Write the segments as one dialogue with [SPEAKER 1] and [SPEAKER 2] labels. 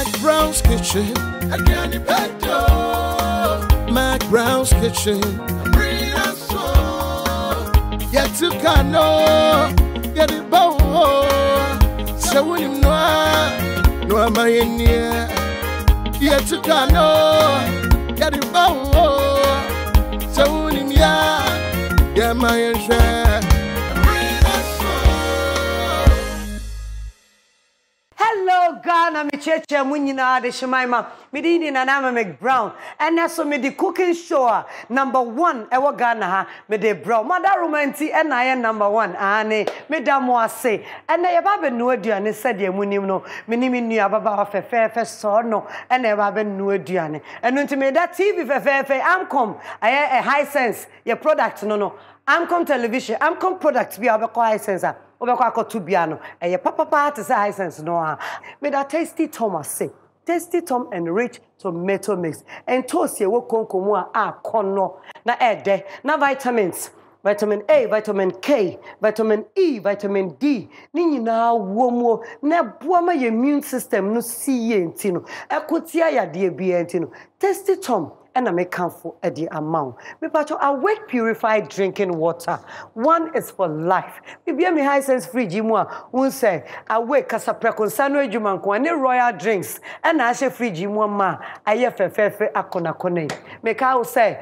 [SPEAKER 1] McBrown's Kitchen.
[SPEAKER 2] Again, the pedo.
[SPEAKER 1] Mac Brown's Kitchen.
[SPEAKER 2] Bring us so.
[SPEAKER 1] Yet to Kano. Get it bow. So when you know, no, am I in here? Yet to Kano. Get it bow. So when you know, yeah, my share.
[SPEAKER 2] Bring us so.
[SPEAKER 3] hello ghana mekyerɛkyerɛ mu nyinaa de hyeman ma. Mede ni nanama mcbrown ɛnɛ so mede cooking show a number one ɛwɔ ghana ha. Mede brown. Madaroma nti ɛna ayɛ number one. Ane meda mo ase. Ɛnɛ yɛba bɛnoa aduane sɛdeɛ munim no. Mene me nua ababaawa fɛfɛɛfɛ sɔɔ no. Ɛna yɛba bɛnoa aduane. Ɛno nti meda tv fɛfɛɛfɛ. Amcom ɛyɛ high sense yɛ product no no. Amcom television amcom product bi a wobɛkɔ high sense a wobɛkɔ akɔto bia no ɛyɛ papapaa te sɛ hisense no a meda tasty tom ase. Tasty tom and rich tomato mix. Ɛntoosi ɛwɔ konko mu a akɔnnɔ na ɛdɛ na vitamins. Vitamin a vitamin k vitamin e vitamin d ne nyinaa wɔ mu o. Na ɛboa ma yɛ immune system no si yie nti no ɛko tia yadeɛ biara nti no tasty tom ɛna mekamfo ɛde ama wo mepatwɛ awake purified drinking water. One is for life. Bibia me high sense fridge mu a wohu sɛ awake kasaprɛko nsa no adwuma nko a ne royal drinks. Ɛna ahyɛ fridge mu ama a ayɛ fɛfɛɛfɛ akɔnakɔna yi meka wo sɛ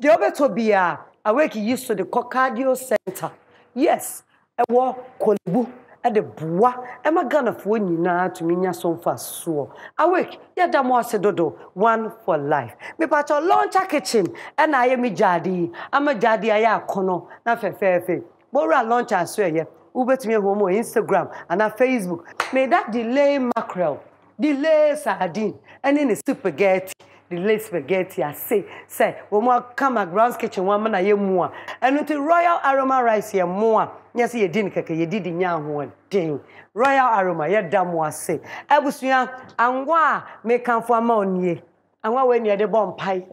[SPEAKER 3] deɛ wobɛtɔ biaa awake yi so de kɔ cardio center. Yes ɛwɔ kolebu ɛde boa ɛma ghanafoɔ nyinaa tumi nya so mfa soɔ. Awake yɛda mo ase dodo. One for life. Mepakyɛ launcher kitchen. Ɛna ayɛ me gyaade yi. Ama gyaade ayɛ akɔnɔ na fɛfɛɛfɛ. Bɔwura launcher so ɛyɛ. Wobɛtumi ahu mu wɔ instagram anaa facebook. Meda delay mackerel. Delay sardine. Ɛne ne spaghetti. Delay spaghetti ase. Sɛ wɔn aka macbrowns kitchen wɔn ama na yɛ mu a ɛno nti royal aroma rice yɛ mu a nyɛ sɛ yɛdi ne kɛkɛ yɛdi de nya ahoɔden royal aroma yɛda mu ase. Abusua angwa a mekamfo ama onie angwa wei ne yɛde bɔ mpae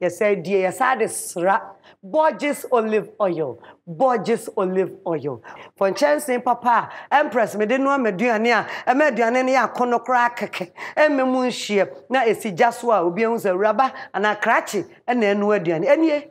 [SPEAKER 3] yɛsɛ die yɛsa de sra. Borges olive oil. Borges olive oil. For nkyɛnsee papa a empress mede noa m'aduane a ɛma aduane no yɛ akɔnnɔ koraa kɛkɛ ɛmma mu nhyeɛ na ɛsi gya so a obi ahu sɛ awuraba anaa krakye ɛna ɛnoa aduane. Ɛnie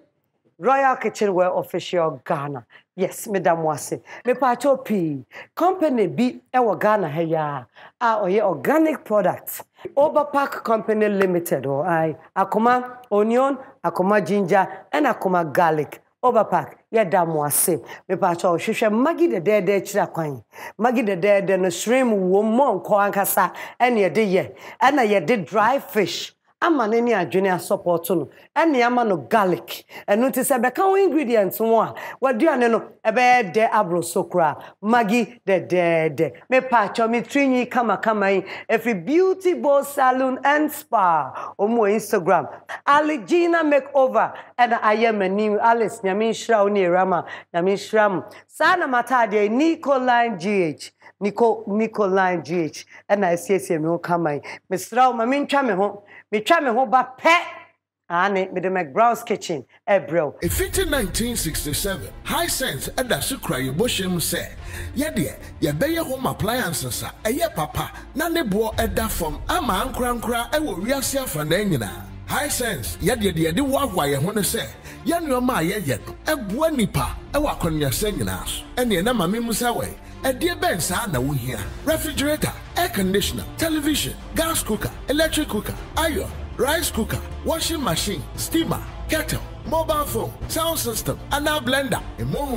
[SPEAKER 3] royal kitchen wear official ghana. Yes meda mo ase mepaakyɛw pii company bi ɛwɔ ghana ha yi a ɔyɛ organic product. Overpack company limited ɔ ai akoma onion akoma ginger ɛna akoma garlic. Overpack yɛda mo ase mepaakyɛw hwehwɛ magi dɛdɛɛdɛ akyiri akwan magi dɛdɛɛdɛ no shrimp wɔ mu nkɔ ankasa ɛna yɛde yɛ ɛna yɛde dry fish ama ne adwene asɔpɔto no. Ɛne ama no garlic. Ɛno nti sɛ bɛka wo ingredient ho a waduane no ɛbɛyɛ dɛ aboro so koraa. Magi dɛdɛɛdɛ mepaakyɛw metiri nyi kamakama yi. Ɛfiri beauty bow saloon and spa ɔmu wɔ instagram. Aligina makeover. Ɛna ayɛ m'anim alice nyame nhyira wo ne ɛrama nyame nhyira mo. Saa na mataadeɛ nicoline gh nico nicoline gh ɛna asiesie me ho kama yi. Mesrɛ wo ma mentwa me ho metwa me ho ba pɛ ane mede mcbrowns kitchen ɛbrɛ wo
[SPEAKER 1] Ɛfiti 1967, Hisense ɛda so kura yɛ bɔhyɛ mu sɛ yɛdeɛ yɛbɛyɛ home appliances a ɛyɛ papa na ne boɔ ɛda fam ama ankorankora ɛwɔ wiase afanan nyinaa. Hisense yɛdeɛ deɛ yɛde woahoa yɛn ho ne sɛ yɛn nneɛma a yɛyɛ no ɛboa nipa ɛwɔ akɔneasɛ nyinaa so. Ɛneɛ na maame mu sɛ wɔ ɛdeɛ bɛn saa na wohia refrigerator air conditioner television gas cooker electric cooker iron rice cooker washing machine steamer kettle mobile phone sound system anaa blender.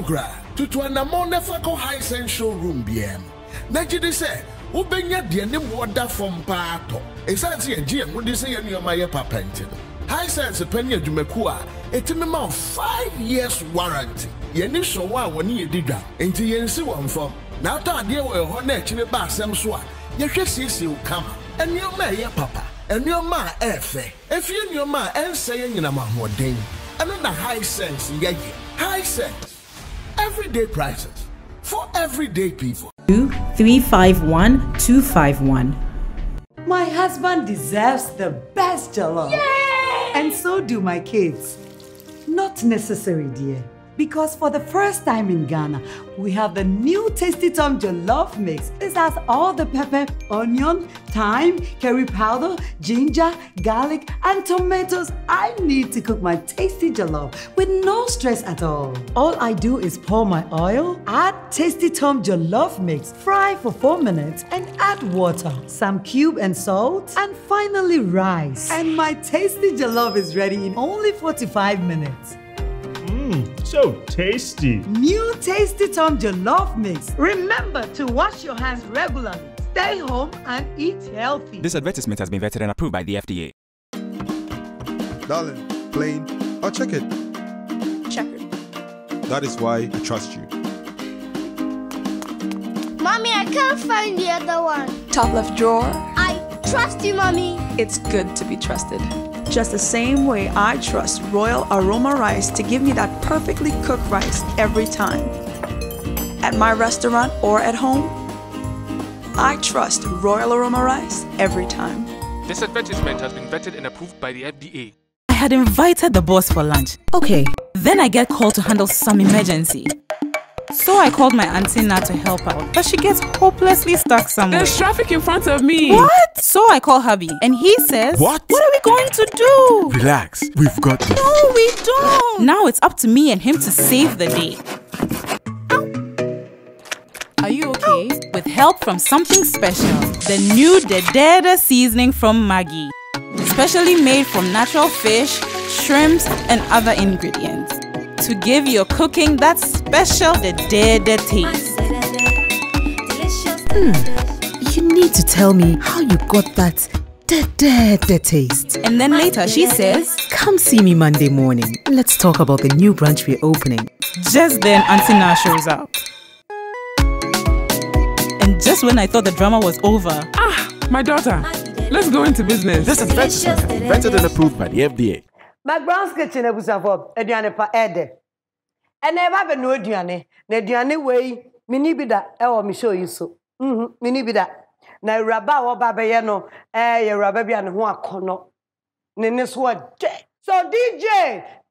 [SPEAKER 1] Koraa tutu anammɔn na fa kɔ Hisense showroom biara mu na gye de sɛ wobɛnya deɛ ne boɔ da fam paa tɔ ɛsiane sɛ yɛgye yɛn ho de sɛ yɛn nneɛma yɛ papa nti no Hisense pɛ ne adwumakuo a ɛtumi ma 5 years warranty yɛne hyɛwɔ a wɔne yɛdi dwa enti yɛnsi wɔn fam na atɔ adeɛ wɔ ɛhɔ na akyire ba asɛm so a yɛhwɛ siesie wo kama nneɛma a ɛyɛ papa nneɛma a ɛyɛ fɛ efie nneɛma a ɛnsɛ yɛ nyinam ahoɔden ɛno na Hisense yɛyɛ Hisense everyday prices for everyday people.
[SPEAKER 4] two three five one two five one.
[SPEAKER 3] My husband deserves the best jollof. And so do my kids. Not necessary, dear. Because for the first time in Ghana, we have the new Tasty Tom Jollof Mix. This has all the pepper, onion, thyme, curry powder, ginger, garlic, and tomatoes I need to cook my tasty jollof with no stress at all. All I do is pour my oil, add Tasty Tom Jollof Mix, fry for 4 minutes, and add water, some cube and salt, and finally rice. And my tasty jollof is ready in only 45 minutes.
[SPEAKER 5] Mmm, so tasty.
[SPEAKER 3] New Tasty Tom Jollof Mix. Remember to wash your hands regularly. Stay home and eat healthy.
[SPEAKER 6] This advertisement has been vetted and approved by the FDA.
[SPEAKER 7] Darling, plain or check it.
[SPEAKER 8] Checkered.
[SPEAKER 7] That is why I trust you.
[SPEAKER 8] Mommy, I can't find the other one.
[SPEAKER 9] Top left drawer.
[SPEAKER 8] I trust you, Mommy.
[SPEAKER 9] It's good to be trusted. Just the same way I trust Royal Aroma Rice to give me that perfectly cooked rice every time. At my restaurant or at home, I trust Royal Aroma Rice every time.
[SPEAKER 10] This advertisement has been vetted and approved by the FDA.
[SPEAKER 4] I had invited the boss for lunch. Okay. Then I get called to handle some emergency. So I called my auntie Nat to help out, but she gets hopelessly stuck somewhere.
[SPEAKER 11] There's traffic in front of me.
[SPEAKER 4] What? So I call hubby, and he says,
[SPEAKER 6] What?
[SPEAKER 4] What are we going to do?
[SPEAKER 6] Relax, we've got this.
[SPEAKER 4] No, we don't. Now it's up to me and him to save the day. Are you okay? With help from something special, the new Dededa seasoning from Maggi. Specially made from natural fish, shrimps, and other ingredients. To give your cooking that special Dededa taste.
[SPEAKER 12] You need to tell me how you got that da da da taste.
[SPEAKER 4] And then later she says,
[SPEAKER 12] Come see me Monday morning. Let's talk about the new branch we're opening.
[SPEAKER 4] Just then Auntie Na shows up. And just when I thought the drama was over,
[SPEAKER 11] Ah, my daughter. Let's go into business.
[SPEAKER 6] This is has been vetted and approved by the FDA.
[SPEAKER 3] McBrown's Kitchen abusafo aduane pa ɛdɛ ɛnna ɛba bɛ no aduane na aduane wei mini bi da ɛwɔ mi show yi so mhm mini bi da na awuraba a wɔba bɛyɛ no ɛyɛ awuraba bi a ne ho akɔnɔ ne ne so ɔdɛ so dj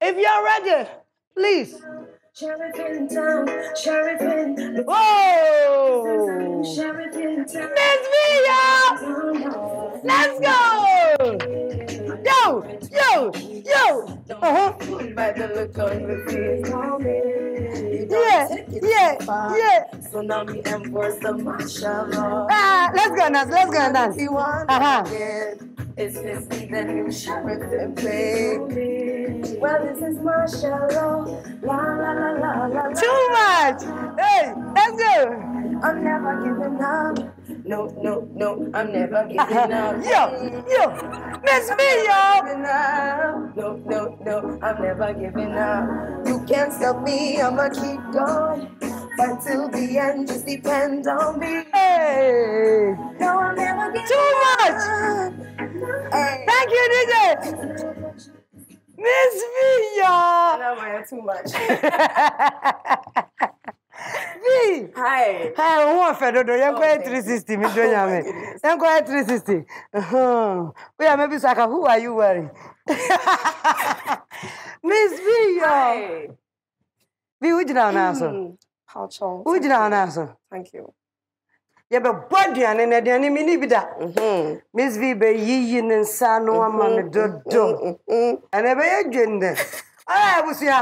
[SPEAKER 3] if you are ready please. Whoa! Miss Villa! Let's go! Yo! Yo! Yo! Uh-huh. Yeah, yeah, yeah.
[SPEAKER 13] So now me enforce the mashallah.
[SPEAKER 3] Ah, let's go dance, let's go dance.
[SPEAKER 13] You want
[SPEAKER 3] Uh-huh.
[SPEAKER 13] It's this the new sheriff and play. Well, this is. La la la la la. la.
[SPEAKER 3] Too much! Hey, let's go!
[SPEAKER 13] I'm never giving up. No, no, no, I'm never giving up.
[SPEAKER 3] Yo, yo, Miss!
[SPEAKER 13] Giving up. No, no, no, I'm never giving up. You can't stop me, I'ma keep going. Fight till the end, just depend on me.
[SPEAKER 3] Hey!
[SPEAKER 13] No, I'm never giving
[SPEAKER 3] Too much!
[SPEAKER 13] Hey.
[SPEAKER 3] Thank you, DJ! Miss Villa!
[SPEAKER 13] No, man, too much.
[SPEAKER 3] Happy!
[SPEAKER 13] Hi!
[SPEAKER 3] Hi, who are Fedodo? You're
[SPEAKER 13] going
[SPEAKER 3] 360, Miss
[SPEAKER 13] Donyame.
[SPEAKER 3] You're going 360. We are maybe Saka. Who are you wearing? Miss V, yo! V, who did I
[SPEAKER 13] mm-hmm. answer? Pacho.
[SPEAKER 3] Who did I answer?
[SPEAKER 13] Thank you.
[SPEAKER 3] aduane na aduane mi ni bi da miss v bɛyiyi ne nsa no ama me dodo ɛna ɛbɛyɛ dwe nnɛ ɔyɛ abusua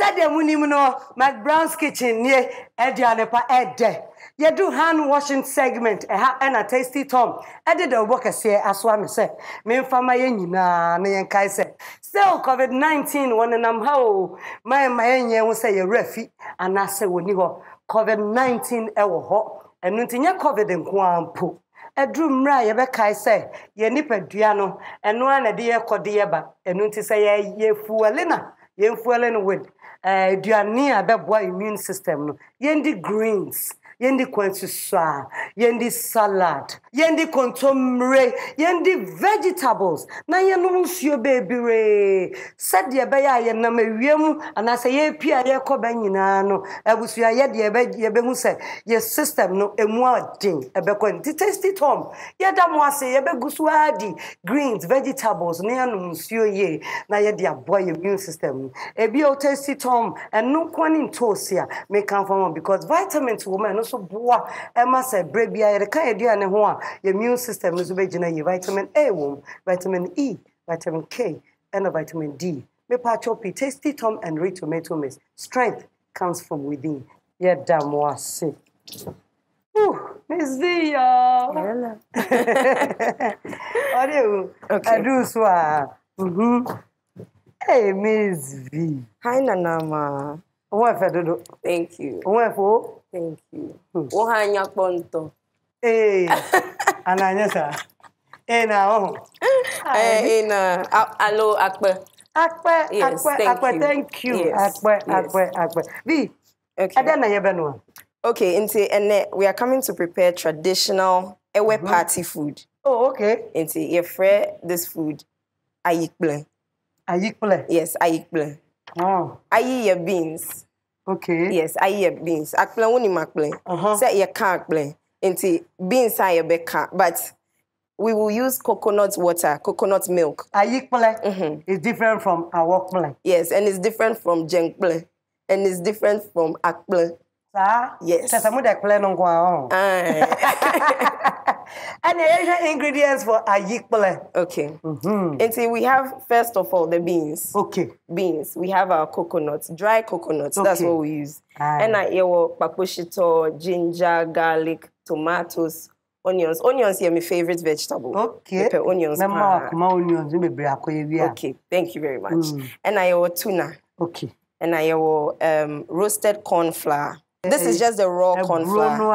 [SPEAKER 3] sɛdeɛ monim no mcbrowns kitchen nie aduane pa ɛdɛ yɛdo hand washing segment ɛha ɛna tasty tom. Ɛde da wobɔ kɛseɛ asoa me sɛ memfa ma yɛn nyinaa na yɛnkae sɛ still covid-19 wɔnenam ha o. Ma ɛma yɛnyɛ ho sɛ yɛwerɛ fi anaasɛ wɔni hɔ covid-19 ɛwɔ hɔ ɛno nti nyɛ covid nko ara mpo ɛduru mmerɛ a yɛbɛkae sɛ yɛn nipadua no ɛno ara na ɛde yɛkɔ de yɛba ɛno nti sɛ yɛ- yɛfuele na yɛmfuele no eh, aduane a bɛboa immune system no. Yɛndi greens yendi kwensuswa, yendi salad, yendi kontomre, yendi vegetables. Na yenum suyo bebire. Said ye beya ye name yemu, and I say ye pia ye kobenyinano. Ebusuya ye de ebe ye behu se ye system no emua ding ebekwen. Ti tasty tom. Ye da mwase ye be guswadi greens, vegetables, ne yenum suyo ye na ye de aboy immune system. Ebi o tasty tom and no kwanin tosia make come from because vitamins woman no nso boa ɛma sɛ berɛ biara yɛde ka yɛduane ho a yɛ immune system nso bɛgyina yie vitamin a wɔ mu vitamin e vitamin k ɛna vitamin d mepatwɛ pii tasty tom and rich tomato mix strength comes from within yɛda mo ase Miss V, y'all. Ɔde o. Ɛduru so a. Mhm. Hey, Miss V.
[SPEAKER 14] Hi, Nanama.
[SPEAKER 3] One for dodo.
[SPEAKER 14] Thank you.
[SPEAKER 3] One for.
[SPEAKER 14] Thank you. One hanya ponto.
[SPEAKER 3] Hey, ananya sa. Hey na oh.
[SPEAKER 14] Eh, hey eh, na alo akpe.
[SPEAKER 3] Akpe
[SPEAKER 14] akpe
[SPEAKER 3] akpe.
[SPEAKER 14] Thank you. Akpe
[SPEAKER 3] akpe akpe. B.
[SPEAKER 14] Okay.
[SPEAKER 3] Ada na yebenu.
[SPEAKER 14] Okay, into ene, we are coming to prepare traditional ewe mm -hmm. party food.
[SPEAKER 3] Oh, okay.
[SPEAKER 14] Into your friend this food, ayikple.
[SPEAKER 3] Ayikple.
[SPEAKER 14] Yes, ayikple.
[SPEAKER 3] Oh.
[SPEAKER 14] Ayi yɛ beans.
[SPEAKER 3] Okay.
[SPEAKER 14] Yes, ayi yɛ beans. Akple wo nim akple.
[SPEAKER 3] Uh-huh.
[SPEAKER 14] Sɛ yɛka akple. Nti beans a yɛbɛka but we will use coconut water, coconut milk.
[SPEAKER 3] Ayikple is different from awokple.
[SPEAKER 14] Yes, and it's different from jenkple. And it's different from akple
[SPEAKER 3] saa
[SPEAKER 14] yes.
[SPEAKER 3] Kyerɛ sɛ mode kplɛ no nko a
[SPEAKER 14] ɔ
[SPEAKER 3] ɛne yɛhwɛ ingredients for ayi
[SPEAKER 14] okay. Mhm. -hmm. nti we have first of all the beans.
[SPEAKER 3] Okay.
[SPEAKER 14] Beans. We have our coconut dry coconut
[SPEAKER 3] okay.
[SPEAKER 14] that's what we use. Ɛna yɛwɔ kpakpo shitɔ ginger garlic tomatoes onions. Onions yɛ my favorite vegetable.
[SPEAKER 3] Okay.
[SPEAKER 14] Pepper onions paa mɛma
[SPEAKER 3] akoma onions bebree akɔyɛ wi a
[SPEAKER 14] okay. Thank you very much.
[SPEAKER 3] Mm.
[SPEAKER 14] And mm. yɛwɔ tuna.
[SPEAKER 3] Okay.
[SPEAKER 14] Ɛna yɛwɔ um, roasted corn flour. This is eh, just the raw
[SPEAKER 3] eh,
[SPEAKER 14] corn flour.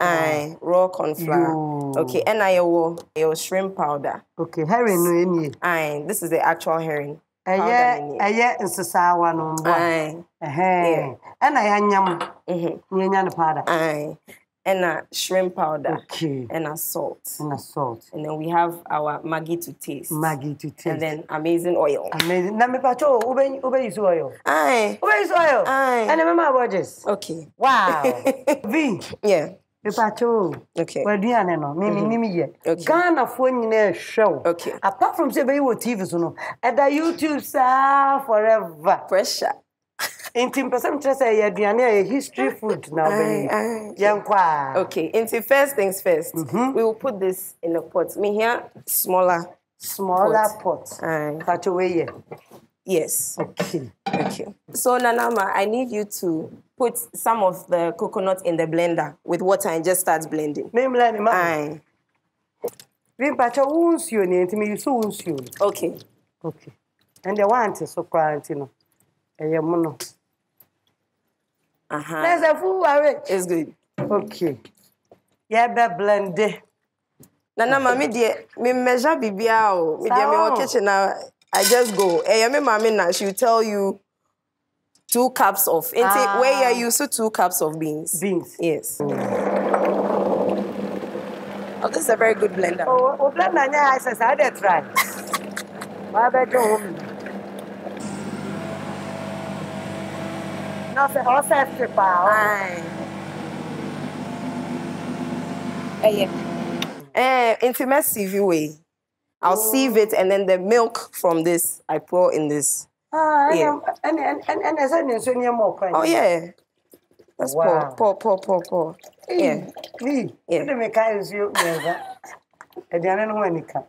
[SPEAKER 14] Aye, raw corn flour. Okay, and I will your shrimp powder.
[SPEAKER 3] Okay, herring no any.
[SPEAKER 14] Aye, this is the actual herring.
[SPEAKER 3] Ɛyɛ ɛyɛ nsesaawa no
[SPEAKER 14] mbɔ.
[SPEAKER 3] Ɛhɛn. Ɛna
[SPEAKER 14] yɛn
[SPEAKER 3] nyam. Yɛn nyam powder.
[SPEAKER 14] Aye. And a shrimp powder.
[SPEAKER 3] Okay.
[SPEAKER 14] And a salt.
[SPEAKER 3] And a salt.
[SPEAKER 14] And then we have our Maggi to taste.
[SPEAKER 3] Maggi to taste.
[SPEAKER 14] And then amazing oil.
[SPEAKER 3] Amazing. Na mepatwa o, wobɛ wobɛyi so oil.
[SPEAKER 14] Aye.
[SPEAKER 3] Wobɛyi so oil.
[SPEAKER 14] Aye.
[SPEAKER 3] Ɛna mɛma abɔgyes.
[SPEAKER 14] Okay.
[SPEAKER 3] Wow. V.
[SPEAKER 14] Yeah.
[SPEAKER 3] mepatwa o.
[SPEAKER 14] Okay.
[SPEAKER 3] W'aduane no, me
[SPEAKER 14] Mhm.
[SPEAKER 3] menim yɛ.
[SPEAKER 14] Okay.
[SPEAKER 3] Ghanafoɔ nyinaa hwɛ wo.
[SPEAKER 14] Okay.
[SPEAKER 3] Apart from ɛbɛyi wɔ TV so no, ɛda YouTube saa forever.
[SPEAKER 14] Pressure.
[SPEAKER 3] Nti mpɛ sɛ mekyerɛ sɛ ɛyɛ aduane a ɛyɛ history food na wobɛyi.
[SPEAKER 14] aye.
[SPEAKER 3] Yɛnkɔ a.
[SPEAKER 14] Okay. Into first things 1st we will put this in a pot. Me here smaller.
[SPEAKER 3] Smaller pot.
[SPEAKER 14] Aye.
[SPEAKER 3] Mpatwa wei yɛ.
[SPEAKER 14] Yes.
[SPEAKER 3] Okay.
[SPEAKER 14] Okay. So Nanama, I need you to put some of the coconut in the blender with water and just start blending.
[SPEAKER 3] Memla ne ma.
[SPEAKER 14] Aye.
[SPEAKER 3] Vi mpatwa wo nsuo ne nti meyi so wo nsuo.
[SPEAKER 14] Okay.
[SPEAKER 3] Okay. ɛndeɛ woante so koraa nti no ɛyɛ no
[SPEAKER 14] Uh-huh.
[SPEAKER 3] na sɛ fu ware
[SPEAKER 14] It's good.
[SPEAKER 3] okay yɛbɛ blende
[SPEAKER 14] Nana mami deɛ me measure bibia o. Me deɛ me wɔ kitchen na I just go. Eh me mami na she will tell you two cups of. Nti
[SPEAKER 3] Ah.
[SPEAKER 14] where you use two cups of beans.
[SPEAKER 3] beans
[SPEAKER 14] Yes. Oh, this is a very good blender.
[SPEAKER 3] o o blender nyɛ ha sɛ saa dɛ try wabɛgye ho mi na sɛ ɔsɛ fi paa
[SPEAKER 14] Aye. Eh, yeah. Eh, into my sieve way. I'll sieve it and then the milk from this I pour in this. Yeah.
[SPEAKER 3] ɛne ɛne sɛ ne nsuo nneɛma ɔkwan
[SPEAKER 14] Oh yeah. Let's
[SPEAKER 3] Wow.
[SPEAKER 14] pour, pour, pour, pour, pour. Yeah.
[SPEAKER 3] Ni,
[SPEAKER 14] Yeah.
[SPEAKER 3] wode meka nsuo mmiɛnsa aduane no ho anika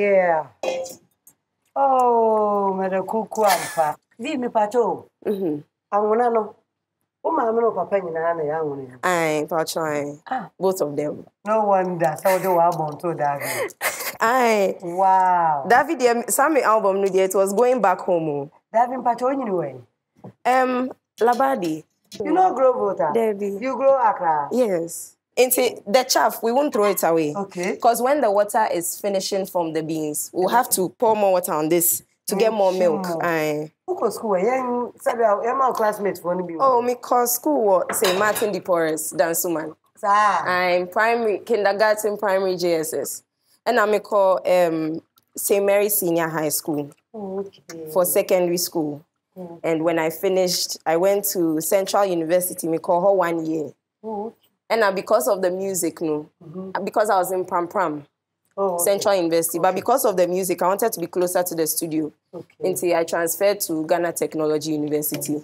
[SPEAKER 3] Yeah. Oh, mede kuku ampa. Vi mepatwa o.
[SPEAKER 14] Mm-hmm.
[SPEAKER 3] Anwona no. Wo maame no papa nyinaa na yɛ anwona yi.
[SPEAKER 14] Aye, Pacho, aye. Both of them.
[SPEAKER 3] No wonder sɛ wode w'abɔnto David.
[SPEAKER 14] Aye.
[SPEAKER 3] Wow.
[SPEAKER 14] David, the Sammy album, no, dear, it was going back home. oh.
[SPEAKER 3] David mpatwa wonyini wɛn.
[SPEAKER 14] Um, Labadi.
[SPEAKER 3] You no grow Volta.
[SPEAKER 14] Debbie.
[SPEAKER 3] You grow Accra.
[SPEAKER 14] Yes. Into the chaff, we won't throw it away.
[SPEAKER 3] Okay.
[SPEAKER 14] Because when the water is finishing from the beans, we'll have to pour more water on this to get more milk.
[SPEAKER 3] More.
[SPEAKER 14] Aye.
[SPEAKER 3] wokɔ school ɛ yɛn sɛdeɛ yɛma wo classmate
[SPEAKER 14] Oh, me call school wɔ St. Martin de Porres, Dansoman.
[SPEAKER 3] saa
[SPEAKER 14] I'm primary, kindergarten, primary JSS. And I call um, St. Mary Senior High School
[SPEAKER 3] okay.
[SPEAKER 14] for secondary school. And when I finished, I went to Central University, me call her one year.
[SPEAKER 3] Oh,
[SPEAKER 14] And now because of the music, no, mm-hmm. because I was in Prampram,
[SPEAKER 3] Oh, okay.
[SPEAKER 14] Central University, but because of the music, I wanted to be closer to the studio. Okay. Until I transferred to Ghana Technology University.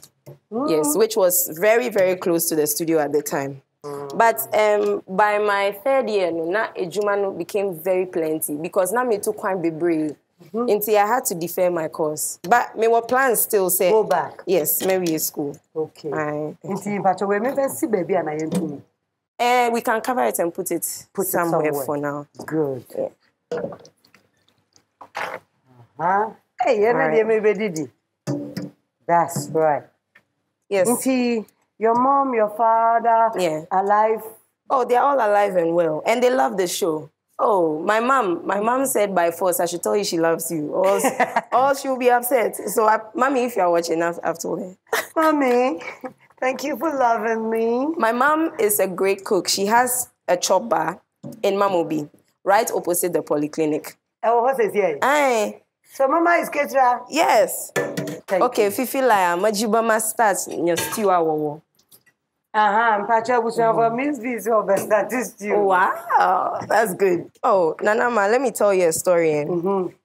[SPEAKER 14] Mm. Yes, which was very, very close to the studio at the time. Mm. But um, by my third year, no, na ejuma no became very plenty because now me too quite be brave. Mm-hmm. Until I had to defer my course. But me were plans still say
[SPEAKER 3] Go back.
[SPEAKER 14] Yes, Mary school.
[SPEAKER 3] okay
[SPEAKER 14] Aye.
[SPEAKER 3] nti mpakyɛ wei mebɛsi baabi a na yɛntumi
[SPEAKER 14] Uh, we can cover it and put it
[SPEAKER 3] Put it
[SPEAKER 14] somewhere,
[SPEAKER 3] somewhere.
[SPEAKER 14] for now.
[SPEAKER 3] good
[SPEAKER 14] Yeah.
[SPEAKER 3] huh? hey,
[SPEAKER 14] Alright.
[SPEAKER 3] deɛ mebɛdidi that's right
[SPEAKER 14] Yes.
[SPEAKER 3] nti your mom your father
[SPEAKER 14] Yeah.
[SPEAKER 3] alive
[SPEAKER 14] Oh, they're all alive and well, and they love the show. Oh, my mom, my mom said by force I should tell you she loves you, or, or she'll be upset. So, I, mommy, if you're watching, I've, I've told her.
[SPEAKER 3] mommy thank you for loving me
[SPEAKER 14] My mom is a great cook. She has a chop bar in Mamobi, right opposite the polyclinic.
[SPEAKER 3] ɛwɔ hɔ sɛsi ɛ
[SPEAKER 14] Aye,
[SPEAKER 3] so mama is ketewa
[SPEAKER 14] yes.
[SPEAKER 3] Thank
[SPEAKER 14] Okay, Fifi Laya, Majibama starts in your stew. awowo.
[SPEAKER 3] aha mpakyɛ abusuafoɔ miss b sɛ ɔbɛstarte stew
[SPEAKER 14] Wow, that's good. Oh, Nanama, let me tell you a story. Eh?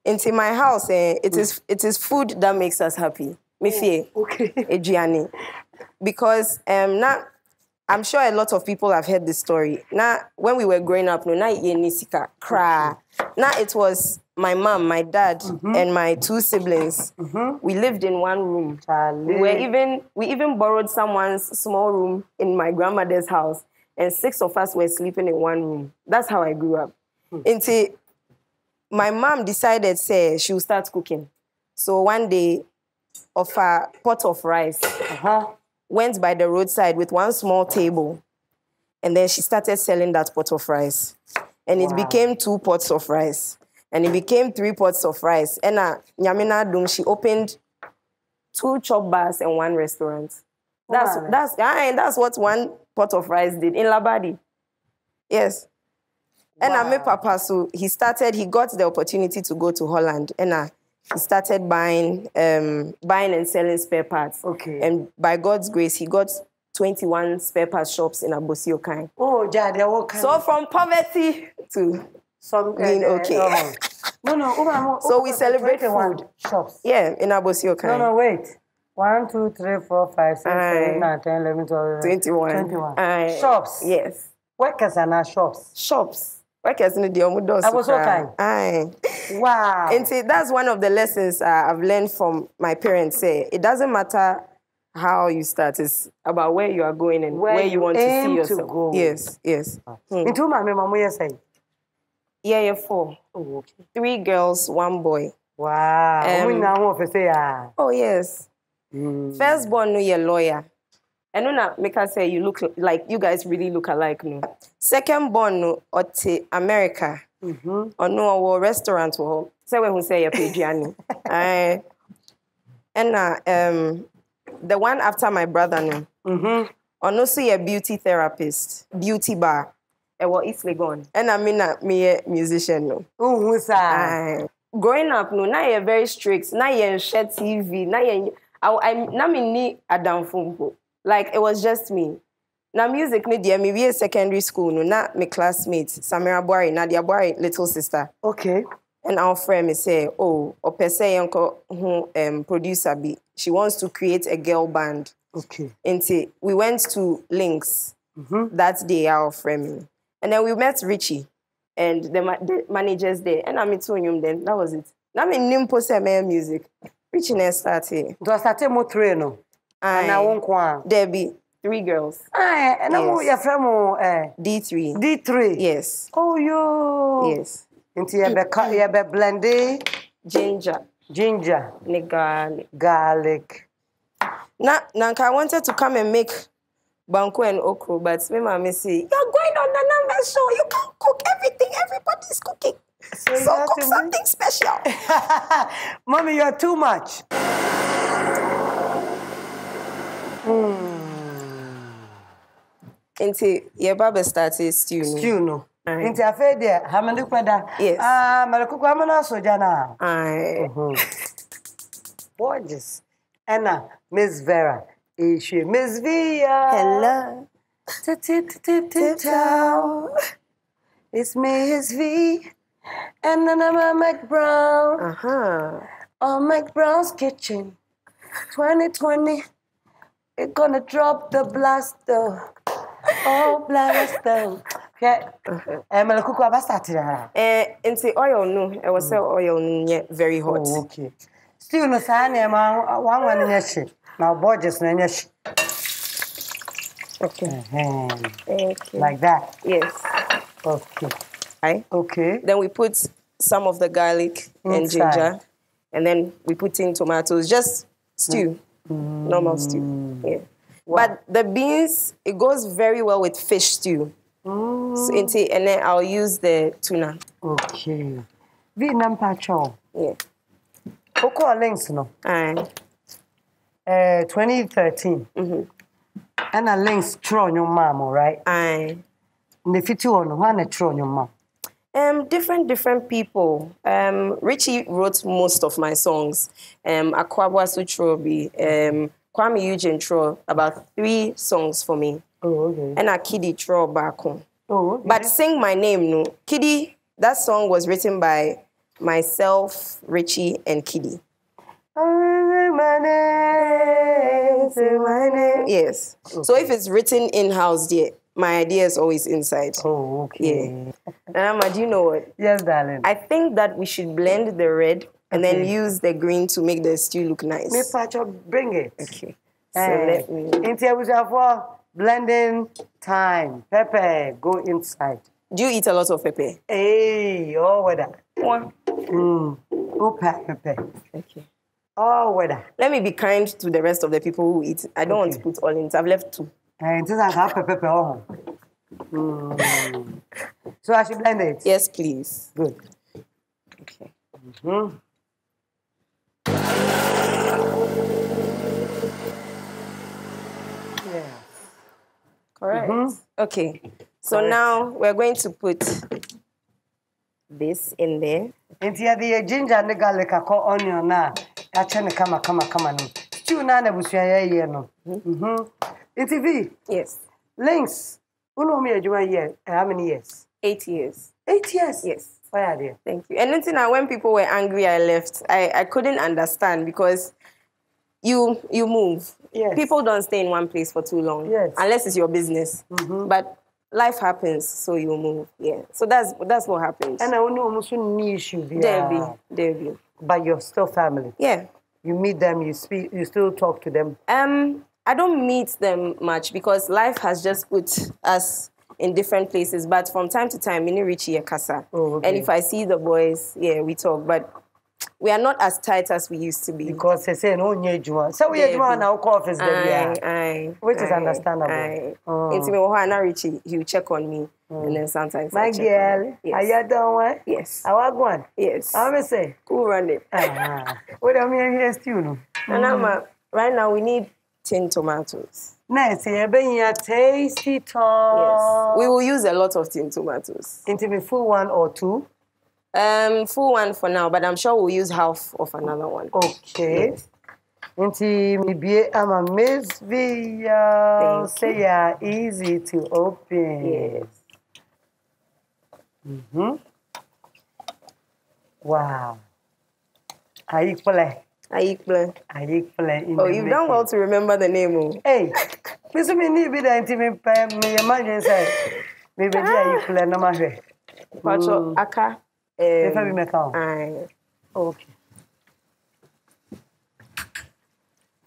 [SPEAKER 14] Into my house, eh, it is it is food that makes us happy. Me fear.
[SPEAKER 3] okay
[SPEAKER 14] Adriani. Because um now I'm sure a lot of people have heard this story. Now when we were growing up, no, now nisika cry. Now it was my mom, my dad, and my two siblings. We lived in one room. We were even we even borrowed someone's small room in my grandmother's house, and six of us were sleeping in one room. That's how I grew up. Until my mom decided, say she will start cooking. So one day, of a pot of rice,
[SPEAKER 3] uh-huh.
[SPEAKER 14] Went by the roadside with one small table, and then she started selling that pot of rice, and it became two pots of rice, and it became three pots of rice. And uh, Nyamina Dum, she opened two chop bars and one restaurant. That's
[SPEAKER 3] Wow.
[SPEAKER 14] that's aye, that's what one pot of rice did in Labadi. Yes. And I met Papa, so he started, he got the opportunity to go to Holland. And uh, he started buying um, buying and selling spare parts.
[SPEAKER 3] Okay.
[SPEAKER 14] And by God's grace, he got 21 spare parts shops in Abosi Okai.
[SPEAKER 3] oh jade ɛwɔ kan
[SPEAKER 14] So from poverty to
[SPEAKER 3] some
[SPEAKER 14] being
[SPEAKER 3] uh,
[SPEAKER 14] okay.
[SPEAKER 3] uh, no no Uma, Uma,
[SPEAKER 14] So we celebrate
[SPEAKER 3] 21
[SPEAKER 14] food.
[SPEAKER 3] shops
[SPEAKER 14] yeah, in Abosi Okai.
[SPEAKER 3] no no wait one two three four five six
[SPEAKER 14] Aye.
[SPEAKER 3] seven nine ten eleven twelve
[SPEAKER 14] 21.
[SPEAKER 3] 21
[SPEAKER 14] Aye.
[SPEAKER 3] shops
[SPEAKER 14] Yes.
[SPEAKER 3] workers are now shops
[SPEAKER 14] Shops. Workers in the Omudos.
[SPEAKER 3] Abosi Okai?
[SPEAKER 14] Aye.
[SPEAKER 3] wow
[SPEAKER 14] And see, that's one of the lessons uh, I've learned from my parents. Say it doesn't matter how you start; it's about where you are going and
[SPEAKER 3] Where
[SPEAKER 14] where,
[SPEAKER 3] you
[SPEAKER 14] you want to see
[SPEAKER 3] to
[SPEAKER 14] yourself.
[SPEAKER 3] go.
[SPEAKER 14] Yes, yes. Hmm.
[SPEAKER 3] nti Uma me mamu yɛ sɛn
[SPEAKER 14] Yeah, yeah, four,
[SPEAKER 3] oh okay
[SPEAKER 14] three girls, one boy.
[SPEAKER 3] wow
[SPEAKER 14] Um, Oh yes. First born, no, you're lawyer ɛno na meka say you look like you guys really look alike no second born no ɔte america. Mm-hmm. Ɔno ɔwɔ restaurant wɔ hɔ sɛ wahu sɛ yɛpɛ aduane ɛna the one after my brother no ɔno nso yɛ beauty therapist beauty bar. Ɛwɔ east legon. Ɛna me na a musician no
[SPEAKER 3] wohu saa
[SPEAKER 14] growing up no na yɛ very strict na yɛnhwɛ tv na yɛ na menni adamfo mpo Like it was just me. Now music ni dear me we a secondary school no na my classmates Samira Boari Nadia Boari little sister.
[SPEAKER 3] Okay
[SPEAKER 14] and our friend me say oh opese yanko who um producer be she wants to create a girl band.
[SPEAKER 3] Okay
[SPEAKER 14] until we went to Links that day our friend me. and then we met Richie and the, ma- the managers there. And I'm to him then that was it. Now me nimpo say music. Richie next started
[SPEAKER 3] nti ɔsate mo three no anaa wo nko a
[SPEAKER 14] there be three girls.
[SPEAKER 3] Aye, ɛna mo
[SPEAKER 14] Yes.
[SPEAKER 3] yɛfrɛ mo eh,
[SPEAKER 14] D3
[SPEAKER 3] D3
[SPEAKER 14] yes.
[SPEAKER 3] Oh yo.
[SPEAKER 14] Yes.
[SPEAKER 3] Nti yɛbɛka yɛbɛblende
[SPEAKER 14] ginger.
[SPEAKER 3] Ginger.
[SPEAKER 14] Ne garlic.
[SPEAKER 3] Garlic.
[SPEAKER 14] Na nanka I wanted to come and make banku and okro but me mama say you're going on the number show. You can't cook everything. Everybody's cooking.
[SPEAKER 3] So,
[SPEAKER 14] So cook something special.
[SPEAKER 3] Mommy, you're too much.
[SPEAKER 14] Nti yɛba bɛstarte stew no.
[SPEAKER 3] Stew no. Nti afei deɛ, hamene kwada.
[SPEAKER 14] Yes.
[SPEAKER 3] Ah, malekuku amana asogya na.
[SPEAKER 14] Aye.
[SPEAKER 3] Gorgeous. Ɛna Miss Vera. Ehwie. Miss Via.
[SPEAKER 14] Hello.
[SPEAKER 3] It's Miss V. And then I'm McBrown.
[SPEAKER 14] Uh-huh.
[SPEAKER 3] On McBrown's kitchen. 2020. We're gonna drop the blaster. Oh, blaster. Okay. Eh, malekuku abasate ara.
[SPEAKER 14] Eh, nti oil no, ɛwɔ sɛ oil no nyɛ very hot.
[SPEAKER 3] Oh, okay. Stew no saa nneɛma wanwa no nyɛ hye. Na Borges no nyɛ hye.
[SPEAKER 14] Okay.
[SPEAKER 3] Okay.
[SPEAKER 14] Okay.
[SPEAKER 3] Like that.
[SPEAKER 14] Yes.
[SPEAKER 3] Okay.
[SPEAKER 14] Right.
[SPEAKER 3] Okay.
[SPEAKER 14] Then we put some of the garlic and ginger, and then we put in tomatoes. Just stew, normal stew. Yeah. But the beans, it goes very well with fish stew. So, nti- and then I'll use the tuna.
[SPEAKER 3] Okay. Vietnam pacho.
[SPEAKER 14] Yeah.
[SPEAKER 3] Wokɔɔ Lynx no.
[SPEAKER 14] Aye.
[SPEAKER 3] Eh, 2013. Ɛna Lynx twerɛ nnwom maa mo, right?
[SPEAKER 14] Aye.
[SPEAKER 3] Ne fiti hɔ no, hɔ na twerɛ nnwom ma wo?
[SPEAKER 14] Um, different different people. Um, Richie wrote most of my songs. Um, Akwabwa Sutrobi, um, Kwame Eugene Tro, about three songs for me.
[SPEAKER 3] Oh, okay.
[SPEAKER 14] And a KiDi Tro back home.
[SPEAKER 3] Oh, okay.
[SPEAKER 14] But sing my name, no. KiDi, that song was written by myself, Richie, and KiDi.
[SPEAKER 3] My name, say my name.
[SPEAKER 14] Yes. So if it's written in house, there, my idea is always inside.
[SPEAKER 3] Oh, okay.
[SPEAKER 14] Yeah. And Amma, do you know what?
[SPEAKER 3] Yes, darling.
[SPEAKER 14] I think that we should blend the red and then
[SPEAKER 3] Okay.
[SPEAKER 14] use the green to make the stew look nice.
[SPEAKER 3] Me pacho, bring it.
[SPEAKER 14] Okay. So
[SPEAKER 3] Eh,
[SPEAKER 14] let me.
[SPEAKER 3] Nti abusuafoɔ, blending time. Pepper, go inside.
[SPEAKER 14] Do you eat a lot of pepper?
[SPEAKER 3] Hey, all weather.
[SPEAKER 14] One.
[SPEAKER 3] Mm. Opa pepper.
[SPEAKER 14] Okay.
[SPEAKER 3] All weather.
[SPEAKER 14] Let me be kind to the rest of the people who eat. I don't want to put all in. I've left two.
[SPEAKER 3] And this is half pepper oh. Mm. So I should blend it.
[SPEAKER 14] Yes, please.
[SPEAKER 3] Good.
[SPEAKER 14] Okay.
[SPEAKER 3] Mhm. Yeah.
[SPEAKER 14] Correct.
[SPEAKER 3] Mhm.
[SPEAKER 14] Okay. So
[SPEAKER 3] Correct.
[SPEAKER 14] now we're going to put this in there.
[SPEAKER 3] Nti yɛde yɛ ginger ne garlic akɔ onion na yɛakyɛ ne kama kama kama no. Stew na na abusua yɛyɛ no. Mhm. Nti
[SPEAKER 14] Yes.
[SPEAKER 3] links. Wɔn yɛ adwuma year, eh, how many years?
[SPEAKER 14] Eight years.
[SPEAKER 3] Eight years.
[SPEAKER 14] Yes.
[SPEAKER 3] Why are they?
[SPEAKER 14] Thank you. And then now when people were angry, I left. I, I couldn't understand because you you move.
[SPEAKER 3] Yes.
[SPEAKER 14] People don't stay in one place for too long.
[SPEAKER 3] Yes.
[SPEAKER 14] Unless it's your business. But life happens, so you move. Yeah. So that's that's what happens.
[SPEAKER 3] And I know almost any issue
[SPEAKER 14] there
[SPEAKER 3] there.
[SPEAKER 14] be. There be.
[SPEAKER 3] But you're still family.
[SPEAKER 14] Yeah.
[SPEAKER 3] You meet them, you speak, you still talk to them.
[SPEAKER 14] Um, I don't meet them much because life has just put us in different places. But from time to time, mini Richie and Casa.
[SPEAKER 3] Oh, okay.
[SPEAKER 14] And if I see the boys, yeah, we talk. But we are not as tight as we used to be.
[SPEAKER 3] Because they say no nye juma. So we juma na uko office there.
[SPEAKER 14] Aye, aye,
[SPEAKER 3] Which is understandable.
[SPEAKER 14] Aye.
[SPEAKER 3] Oh.
[SPEAKER 14] Into me, when I Richie, he will check on me, and then sometimes
[SPEAKER 3] My
[SPEAKER 14] I check
[SPEAKER 3] girl,
[SPEAKER 14] him.
[SPEAKER 3] are
[SPEAKER 14] Yes.
[SPEAKER 3] you done what?
[SPEAKER 14] Yes.
[SPEAKER 3] I want one.
[SPEAKER 14] Yes.
[SPEAKER 3] How me say?
[SPEAKER 14] Who run it?
[SPEAKER 3] Ah. What am I here stew no?
[SPEAKER 14] And I'm a, right now we need tin tomatoes.
[SPEAKER 3] Nice. You been here tasty
[SPEAKER 14] Yes.
[SPEAKER 3] tom.
[SPEAKER 14] We will use a lot of tin tomatoes.
[SPEAKER 3] Into me full one or two.
[SPEAKER 14] Um, full one for now, but I'm sure we'll use half of another one.
[SPEAKER 3] Okay. Nti mibie ama Miss Via say yeah easy to open.
[SPEAKER 14] Yes.
[SPEAKER 3] Mm-hmm. Wow. Ayikpele.
[SPEAKER 14] Ayikple.
[SPEAKER 3] Ayikpele. in
[SPEAKER 14] Oh,
[SPEAKER 3] the
[SPEAKER 14] you've done well to remember the name. Oh.
[SPEAKER 3] Hey, me so me ni bi da me me imagine say me be di ayikpele na ma hwe.
[SPEAKER 14] Pacho Aka.
[SPEAKER 3] Me
[SPEAKER 14] Um,
[SPEAKER 3] fa bi me ka. o.
[SPEAKER 14] aye.
[SPEAKER 3] Okay.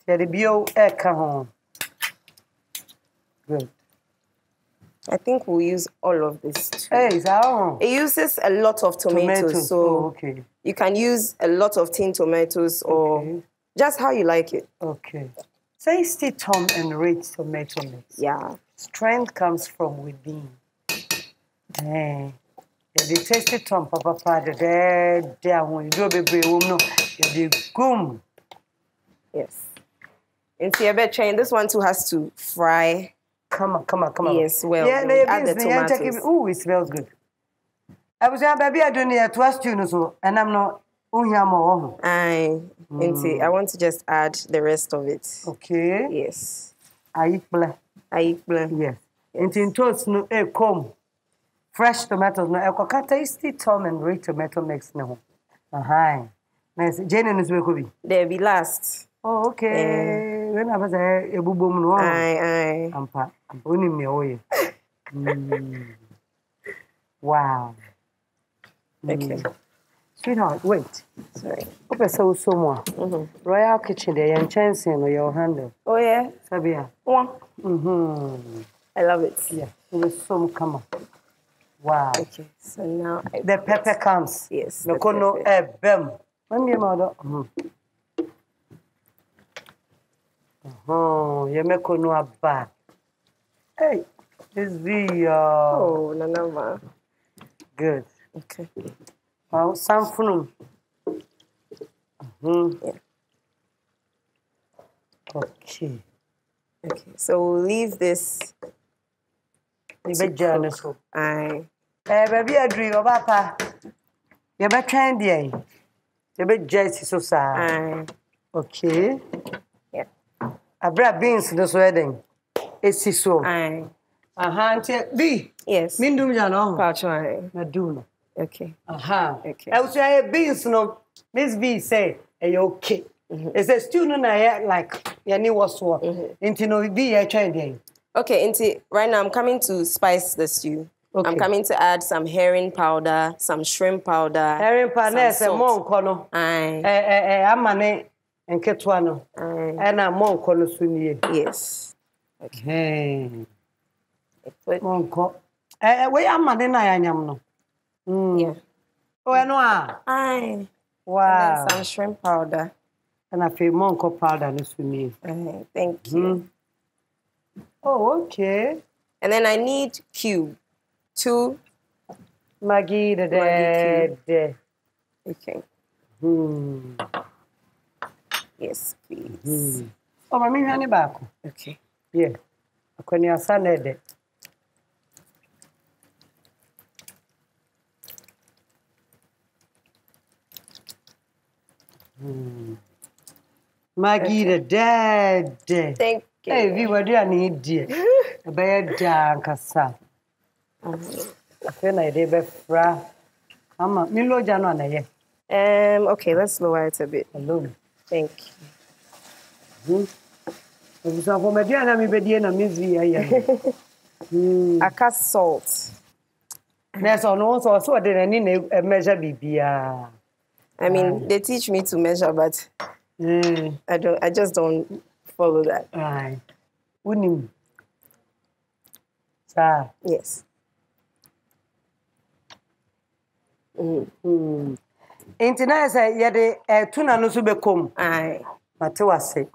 [SPEAKER 3] Yɛde bio ɛka ho. Good.
[SPEAKER 14] I think we'll use all of this. too.
[SPEAKER 3] Hey, saa ho.
[SPEAKER 14] It uses a lot of tomatoes, so
[SPEAKER 3] Oh, okay.
[SPEAKER 14] you can use a lot of tin tomatoes or
[SPEAKER 3] Okay.
[SPEAKER 14] just how you like it.
[SPEAKER 3] Okay. Tasty Tom and rich tomato mix.
[SPEAKER 14] Yeah.
[SPEAKER 3] Strength comes from within. Eh. Yɛde tasty tom papapa dɛdɛɛdɛ ahoɔduro bebree wɔ mu no yɛde gum
[SPEAKER 14] Yes. Bed train. This one too has to fry.
[SPEAKER 3] Come on, come on, come on.
[SPEAKER 14] Yes, well,
[SPEAKER 3] yeah,
[SPEAKER 14] we
[SPEAKER 3] yɛ
[SPEAKER 14] add the tomatoes.
[SPEAKER 3] ooh it smells good abusua baabi a do no yɛtoa stew no so ɛnam no wohia ma wɔ ho
[SPEAKER 14] I into I want to just add the rest of it.
[SPEAKER 3] okay
[SPEAKER 14] Yes.
[SPEAKER 3] ayikplɛ
[SPEAKER 14] Ayikple.
[SPEAKER 3] yes nti ntoos no ɛkɔm fresh tomatoes no ɛkɔka tasty tom and rich tomato mix ne ho ahan na ɛsɛ jane no nso bɛkɔ bi.
[SPEAKER 14] dɛbi last.
[SPEAKER 3] oh okay wɛn na abasa ebubo mu no
[SPEAKER 14] wɔn. ayi
[SPEAKER 3] ampa ampa o ni mi wow.
[SPEAKER 14] okay. Hmm.
[SPEAKER 3] Sweetheart wait.
[SPEAKER 14] sorry.
[SPEAKER 3] o pɛ sɛ o so mu a. Mm-hmm. royal kitchen deɛ yɛn kyɛnsee no yɛ o handle.
[SPEAKER 14] Oh, o
[SPEAKER 3] yɛ.
[SPEAKER 14] sabi
[SPEAKER 3] a. wɔn. Mm-hmm.
[SPEAKER 14] i love it.
[SPEAKER 3] yeah o bɛ so mu kama. Wow.
[SPEAKER 14] Okay. So now I
[SPEAKER 3] the pepper it. comes.
[SPEAKER 14] Yes. The
[SPEAKER 3] kono
[SPEAKER 14] ebem.
[SPEAKER 3] When you mother. Oh, mm-hmm. mm-hmm. you make kono abba. Hey, this be uh...
[SPEAKER 14] Oh, nana ma.
[SPEAKER 3] Good.
[SPEAKER 14] Okay.
[SPEAKER 3] Wow, some funum. Mm. Mm-hmm.
[SPEAKER 14] Yeah.
[SPEAKER 3] Okay.
[SPEAKER 14] Okay. So we'll leave this.
[SPEAKER 3] Ibe jana so.
[SPEAKER 14] Aye.
[SPEAKER 3] Eh, baabi aduru yi, ɔba pa. Yɛbɛtwɛn deɛ. Yɛbɛgya asi so saa. Okay.
[SPEAKER 14] Yeah.
[SPEAKER 3] Abere a beans no so yɛ den. Esi so. Aha, nti bi.
[SPEAKER 14] Yes.
[SPEAKER 3] Mi ndum gya no ho.
[SPEAKER 14] Patch aye.
[SPEAKER 3] Na dum no.
[SPEAKER 14] Okay.
[SPEAKER 3] Aha.
[SPEAKER 14] Okay.
[SPEAKER 3] Ɛwusu yɛ beans no. Miss B sɛ ɛyɛ okay. Ɛsɛ stew no na yɛ like yɛne wɔ soɔ. Nti no bi yɛtwɛn deɛ yi.
[SPEAKER 14] Okay, into right now I'm coming to spice the stew.
[SPEAKER 3] Okay.
[SPEAKER 14] I'm coming to add some herring powder, some shrimp powder.
[SPEAKER 3] Herring powder
[SPEAKER 14] some
[SPEAKER 3] ɛsɛ
[SPEAKER 14] salt.
[SPEAKER 3] mɔnkɔ oh no.
[SPEAKER 14] Aye.
[SPEAKER 3] ɛ ɛ ɛ ama ne nketewa no
[SPEAKER 14] Aye.
[SPEAKER 3] ɛna mɔnkɔ no so nie.
[SPEAKER 14] Yes.
[SPEAKER 3] Hɛn.
[SPEAKER 14] Put,
[SPEAKER 3] mɔnkɔ ɛ ɛ wei ama ne na yɛanyam no. Mm.
[SPEAKER 14] yeah.
[SPEAKER 3] o ɛno a.
[SPEAKER 14] Aye. And oh
[SPEAKER 3] wow
[SPEAKER 14] then some shrimp powder.
[SPEAKER 3] ɛna afei mɔnkɔ oh, powder no so nie.
[SPEAKER 14] Aye. Thank you.
[SPEAKER 3] Mm. oh okay.
[SPEAKER 14] And then I need cube. Two.
[SPEAKER 3] Maggi dɛdɛɛdɛ.
[SPEAKER 14] Okay.
[SPEAKER 3] Hmm.
[SPEAKER 14] Yes, please.
[SPEAKER 3] Hmm. ɔma mi hwɛ ne baako.
[SPEAKER 14] Okay.
[SPEAKER 3] yɛ akɔniasa na ɛdɛ. Hmm. Maggi dɛdɛɛdɛ.
[SPEAKER 14] Thank you.
[SPEAKER 3] Ee bi w'aduane yi deɛ ɛbɛyɛ daa nkasa. Afei na yɛde bɛfra ama mi logya no ana yɛ.
[SPEAKER 14] Um. Okay. Let's lower it a bit.
[SPEAKER 3] Hello.
[SPEAKER 14] Thank you.
[SPEAKER 3] Ebusafo m'aduane a mi bɛdie na mi zi ayɛ
[SPEAKER 14] cut salt.
[SPEAKER 3] Na ɛsɛ ɔno nso ɔsɛ ɔde n'ani na ɛmɛgya biribiara.
[SPEAKER 14] I mean, they teach me to measure, but
[SPEAKER 3] Mm.
[SPEAKER 14] I don't. I just don't follow that.
[SPEAKER 3] Wonim. Saa.
[SPEAKER 14] Yes.
[SPEAKER 3] Nti na sɛ yɛde eh, tuna no nso bɛkɔm.
[SPEAKER 14] Aye.
[SPEAKER 3] Mate wase.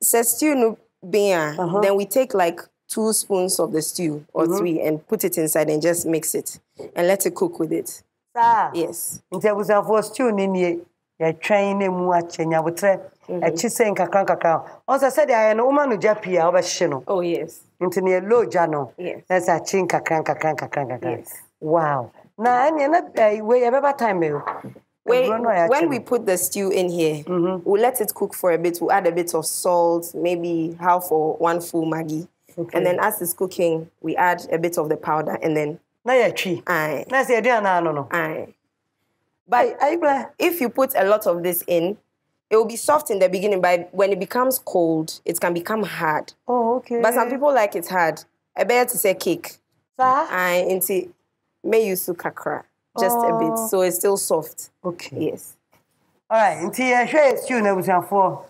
[SPEAKER 14] So stew no bean,
[SPEAKER 3] Uh-huh.
[SPEAKER 14] then we take like two spoons of the stew or
[SPEAKER 3] Mhm.
[SPEAKER 14] three and put it inside and just mix it and let it cook with it.
[SPEAKER 3] Saa.
[SPEAKER 14] Yes.
[SPEAKER 3] Nti abusuafoɔ stew ne nie yɛtwɛn na mu akyɛ nyabotrɛ akyi sɛ nkakra nkakra. Ɔsɛ sɛdeɛ ayɛ no woma no gya pii a wobɛhye no.
[SPEAKER 14] Oh yes.
[SPEAKER 3] Nti ne yɛlo gya no.
[SPEAKER 14] Yes.
[SPEAKER 3] Na sɛ akyi nkakra nkakra nkakra nkakra.
[SPEAKER 14] Yes.
[SPEAKER 3] Wow. Na eh, eh wei yɛbɛba eh, time o.
[SPEAKER 14] Wait,
[SPEAKER 3] Aburo no a yɛakyɛ
[SPEAKER 14] when we put the stew in here, mm-hmm. we'll let it cook for a bit. We'll add a bit of salt, maybe half or one full Maggi. And then as it's cooking, we add a bit of the powder and then
[SPEAKER 3] Na yɛtwi.
[SPEAKER 14] aye.
[SPEAKER 3] Na sɛ yɛde anaa no no.
[SPEAKER 14] Aye. But if you put a lot of this in, it will be soft in the beginning, but when it becomes cold, it can become hard.
[SPEAKER 3] Oh, okay.
[SPEAKER 14] But some people like it hard. I better to say cake. I into may use kakra. Just a bit.
[SPEAKER 3] Oh.
[SPEAKER 14] So it's still soft.
[SPEAKER 3] Okay.
[SPEAKER 14] Yes.
[SPEAKER 3] Alright, nti yɛhwɛ stew no abusuafoɔ.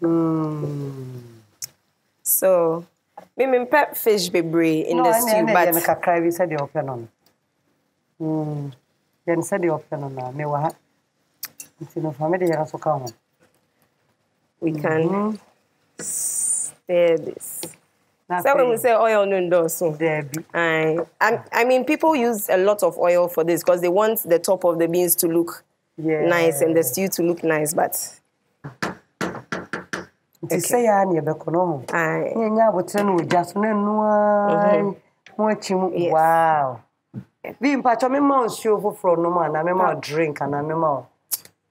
[SPEAKER 3] Mm.
[SPEAKER 14] So me me pet fish bebree in
[SPEAKER 3] no,
[SPEAKER 14] the stew, but
[SPEAKER 3] yɛ no kakra bi sɛdeɛ ɔpɛ no no. Mm. Yɛ no sɛdeɛ ɔpɛ no na mewɔ ha. Nti no fa mede yɛ no so ka ho.
[SPEAKER 14] we can
[SPEAKER 3] Mhm.
[SPEAKER 14] stir this. So when we say oil no ndoso. I, I I mean people use a lot of oil for this because they want the top of the beans to look
[SPEAKER 3] Yeah.
[SPEAKER 14] nice and the stew to look nice, but
[SPEAKER 3] nti sɛ yɛ a ne yɛbɛkɔ no ho. Ne yɛnya abotire no wɔ gya so na ɛnoa
[SPEAKER 14] Mhm.
[SPEAKER 3] ho akyi mu. Wow. Bi mpatwɔ mema wo nsuo foforɔ nom anaa mema wo drink anaa mema wo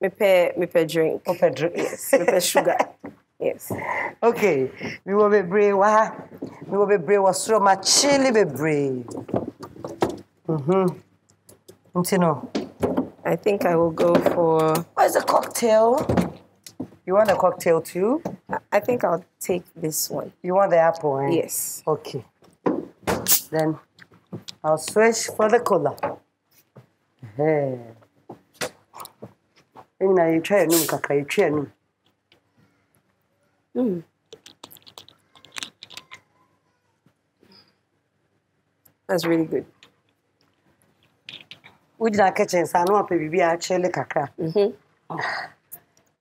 [SPEAKER 14] mepɛ mepɛ drink.
[SPEAKER 3] Wopɛ drink
[SPEAKER 14] yes mepɛ sugar yes
[SPEAKER 3] okay mewɔ bebree wɔ ha mewɔ bebree wɔ soro makyele bebree Mhm. nti no
[SPEAKER 14] I think I will go for
[SPEAKER 3] Where's the cocktail? You want a cocktail too?
[SPEAKER 14] I think I'll take this one.
[SPEAKER 3] You want the apple, eh?
[SPEAKER 14] Yes.
[SPEAKER 3] Okay. Then I'll switch for the cola. Hey. Ina you try num kaka you try num.
[SPEAKER 14] Mm. That's really good.
[SPEAKER 3] Wogyina kitchen saa na wapɛ biribi a akyele kakra.
[SPEAKER 14] Mhm.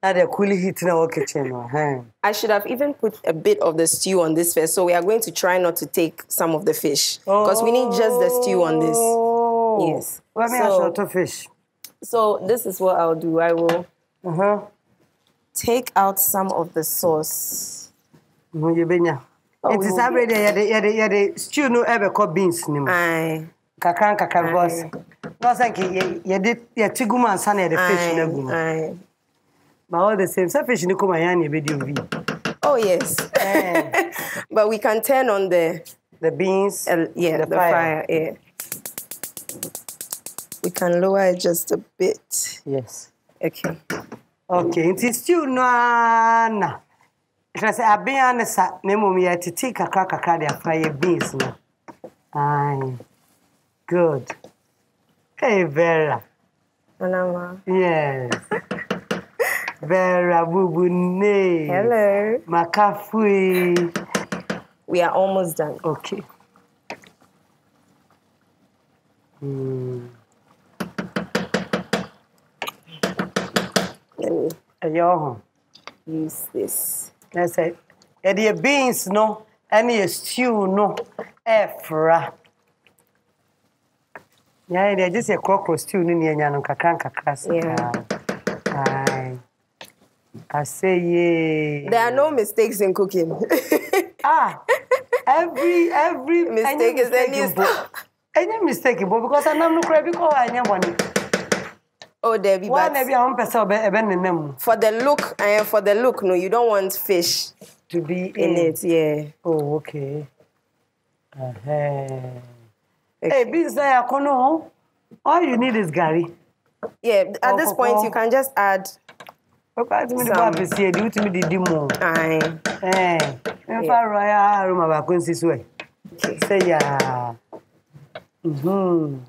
[SPEAKER 3] Na the cooling heat na wɔ kitchen no.
[SPEAKER 14] I should have even put a bit of the stew on this first. So we are going to try not to take some of the fish because we need just the stew on this. Yes.
[SPEAKER 3] Let me
[SPEAKER 14] so,
[SPEAKER 3] ask you to fish.
[SPEAKER 14] So this is what I'll do. I will
[SPEAKER 3] Uh-huh.
[SPEAKER 14] Take out some of the sauce.
[SPEAKER 3] Mm, no yɛbɛnya.
[SPEAKER 14] Oh,
[SPEAKER 3] Nti
[SPEAKER 14] we
[SPEAKER 3] saa
[SPEAKER 14] will
[SPEAKER 3] bere deɛ yɛde yɛde yɛde stew no ɛbɛkɔ beans ne mu.
[SPEAKER 14] Aye.
[SPEAKER 3] Kakra nkakra because na ɔsɛ nke yɛ- yɛde yɛte gu mu ansa na yɛde fish no agu mu.
[SPEAKER 14] Aye.
[SPEAKER 3] But all the same, sɛ fish no kɔma yɛn a na yɛbɛdi.
[SPEAKER 14] Oh yes. Eh. but we can turn on the
[SPEAKER 3] the beans.
[SPEAKER 14] yeah,
[SPEAKER 3] the
[SPEAKER 14] the,
[SPEAKER 3] fire.
[SPEAKER 14] fire. Yeah. We can lower it just a bit.
[SPEAKER 3] Yes.
[SPEAKER 14] Okay.
[SPEAKER 3] Okay, nti stew no ara na ɛkyerɛ sɛ abea ne sa na mmom yɛtete kakra kakra de afa yɛ beans no. Aye. Good. Hey, Vera.
[SPEAKER 14] Anama.
[SPEAKER 3] Yes. Vera Bubune.
[SPEAKER 14] Hello.
[SPEAKER 3] Makafui.
[SPEAKER 14] We are almost done.
[SPEAKER 3] Okay. Hmm. Ɛyɛ ɔho.
[SPEAKER 14] use this.
[SPEAKER 3] Na sɛ yɛde yɛ beans no ɛne yɛ stew no ɛɛfra. Yɛayɛ deɛ gye sɛ yɛkorɔkorɔ stew no ne yɛnya no nkakra nkakra saa. Aye. Asɛ yee.
[SPEAKER 14] There are no mistakes in cooking.
[SPEAKER 3] ah, every every
[SPEAKER 14] Mistake is a new
[SPEAKER 3] Any mistake mpo because anam no koraa bi kɔ hɔ a ɛnyɛ bɔne.
[SPEAKER 14] Oh, Debbie,
[SPEAKER 3] One
[SPEAKER 14] but
[SPEAKER 3] maybe I want person mu.
[SPEAKER 14] for the look, and for the look, no, you don't want fish
[SPEAKER 3] to be
[SPEAKER 14] in
[SPEAKER 3] in.
[SPEAKER 14] it. Yeah.
[SPEAKER 3] Oh, okay. Uh-huh. Hey, beans na yako no. All you need is gari.
[SPEAKER 14] Yeah. At
[SPEAKER 3] Oh,
[SPEAKER 14] this point, you can just add.
[SPEAKER 3] Papa, ti mi di ba besi e di uti mi di di mo.
[SPEAKER 14] Aye.
[SPEAKER 3] Eh. Me fa royal aroma ba ko nsi so e. Say ya. Mhm.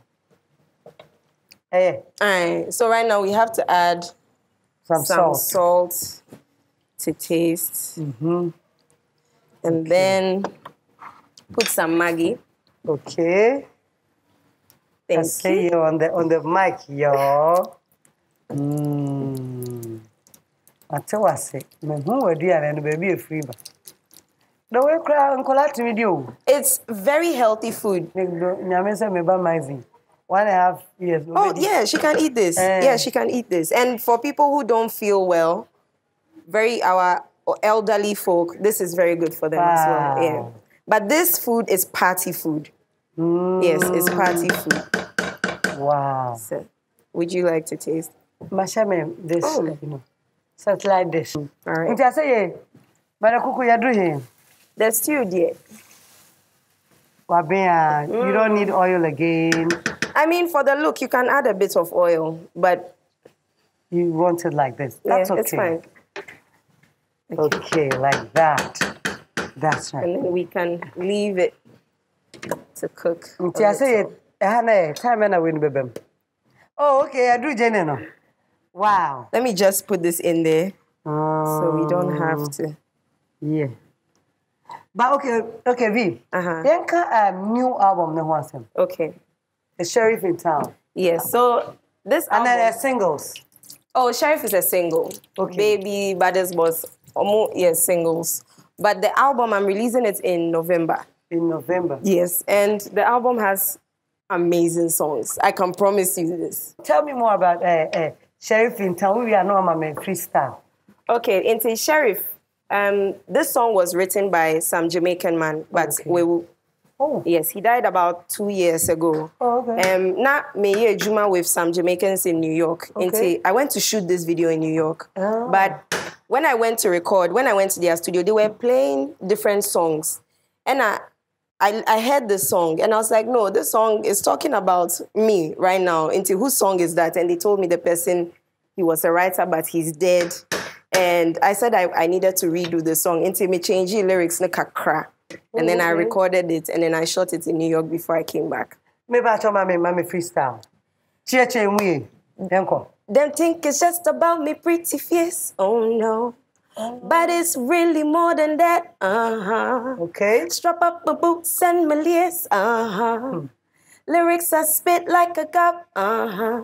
[SPEAKER 3] Eh,
[SPEAKER 14] Aye. So right now we have to add
[SPEAKER 3] Some
[SPEAKER 14] some
[SPEAKER 3] salt.
[SPEAKER 14] salt to taste,
[SPEAKER 3] Mhm.
[SPEAKER 14] and then put some Maggi.
[SPEAKER 3] Okay.
[SPEAKER 14] Thank
[SPEAKER 3] I say you on the on the mic, yo. Mm. Ate wase. Me hu aduane no baabi efiri ba. Na we kura nkola timi di o.
[SPEAKER 14] It's very healthy food.
[SPEAKER 3] Nyame sɛ me ba Maizin. One and a half years.
[SPEAKER 14] Oh yeah, she can eat this.
[SPEAKER 3] Eh.
[SPEAKER 14] Yeah, she can eat this. And for people who don't feel well, very our elderly folk, this is very good for them as well. Yeah. But this food is party food. Yes, it's party food.
[SPEAKER 3] Wow.
[SPEAKER 14] So, would you like to taste?
[SPEAKER 3] Masha me this,
[SPEAKER 14] Oh.
[SPEAKER 3] you know. Satellite dish.
[SPEAKER 14] All right.
[SPEAKER 3] Nti ase ye. Bada kuku ya do he.
[SPEAKER 14] The stew, dear.
[SPEAKER 3] Wabea, you don't need oil again.
[SPEAKER 14] I mean, for the look, you can add a bit of oil, but
[SPEAKER 3] You want it like this.
[SPEAKER 14] yeah,
[SPEAKER 3] That's okay.
[SPEAKER 14] it's fine.
[SPEAKER 3] Okay, like that. That's right.
[SPEAKER 14] And then we can leave it to cook.
[SPEAKER 3] Nti ase ye ɛha na yɛ time na no bɛbɛm. Oh, okay, aduru gyene no. Wow.
[SPEAKER 14] Let me just put this in there so we don't have to.
[SPEAKER 3] Yeah. But okay, okay, V.
[SPEAKER 14] Uh-huh.
[SPEAKER 3] Yɛnka um, new album ne ho asɛm.
[SPEAKER 14] Okay.
[SPEAKER 3] The Sheriff in Town.
[SPEAKER 14] Yes. So this
[SPEAKER 3] And then
[SPEAKER 14] album-
[SPEAKER 3] the singles.
[SPEAKER 14] Oh, Sheriff is a single.
[SPEAKER 3] Okay.
[SPEAKER 14] Baby, Baddest Boss, almost yes, singles. But the album, I'm releasing it in November.
[SPEAKER 3] In November.
[SPEAKER 14] Yes, and the album has amazing songs. I can promise you this.
[SPEAKER 3] Tell me more about uh, uh, Sheriff in town. We are no mama freestyle.
[SPEAKER 14] Okay, into Sheriff. Um, this song was written by some Jamaican man, but we will.
[SPEAKER 3] Oh.
[SPEAKER 14] Yes, he died about two years ago.
[SPEAKER 3] Oh, okay.
[SPEAKER 14] Um, now me Juma with some Jamaicans in New York.
[SPEAKER 3] Okay.
[SPEAKER 14] Into I went to shoot this video in New York,
[SPEAKER 3] Oh.
[SPEAKER 14] but when I went to record, when I went to their studio, they were playing different songs, and I. I, I heard the song and I was like, no, this song is talking about me right now. Into whose song is that? And they told me the person, he was a writer, but he's dead. And I said I, I needed to redo the song. Into me change the lyrics, kakra. And then I recorded it and then I shot it in New York before I came back.
[SPEAKER 3] Maybe I told mommy, mommy freestyle. Cheer, cheer, we.
[SPEAKER 14] Them think it's just about me pretty face. Oh no. But it's really more than that. Uh-huh.
[SPEAKER 3] Okay.
[SPEAKER 14] Strap up my boots and my lace. Uh-huh. Lyrics I spit like a cup. Uh-huh.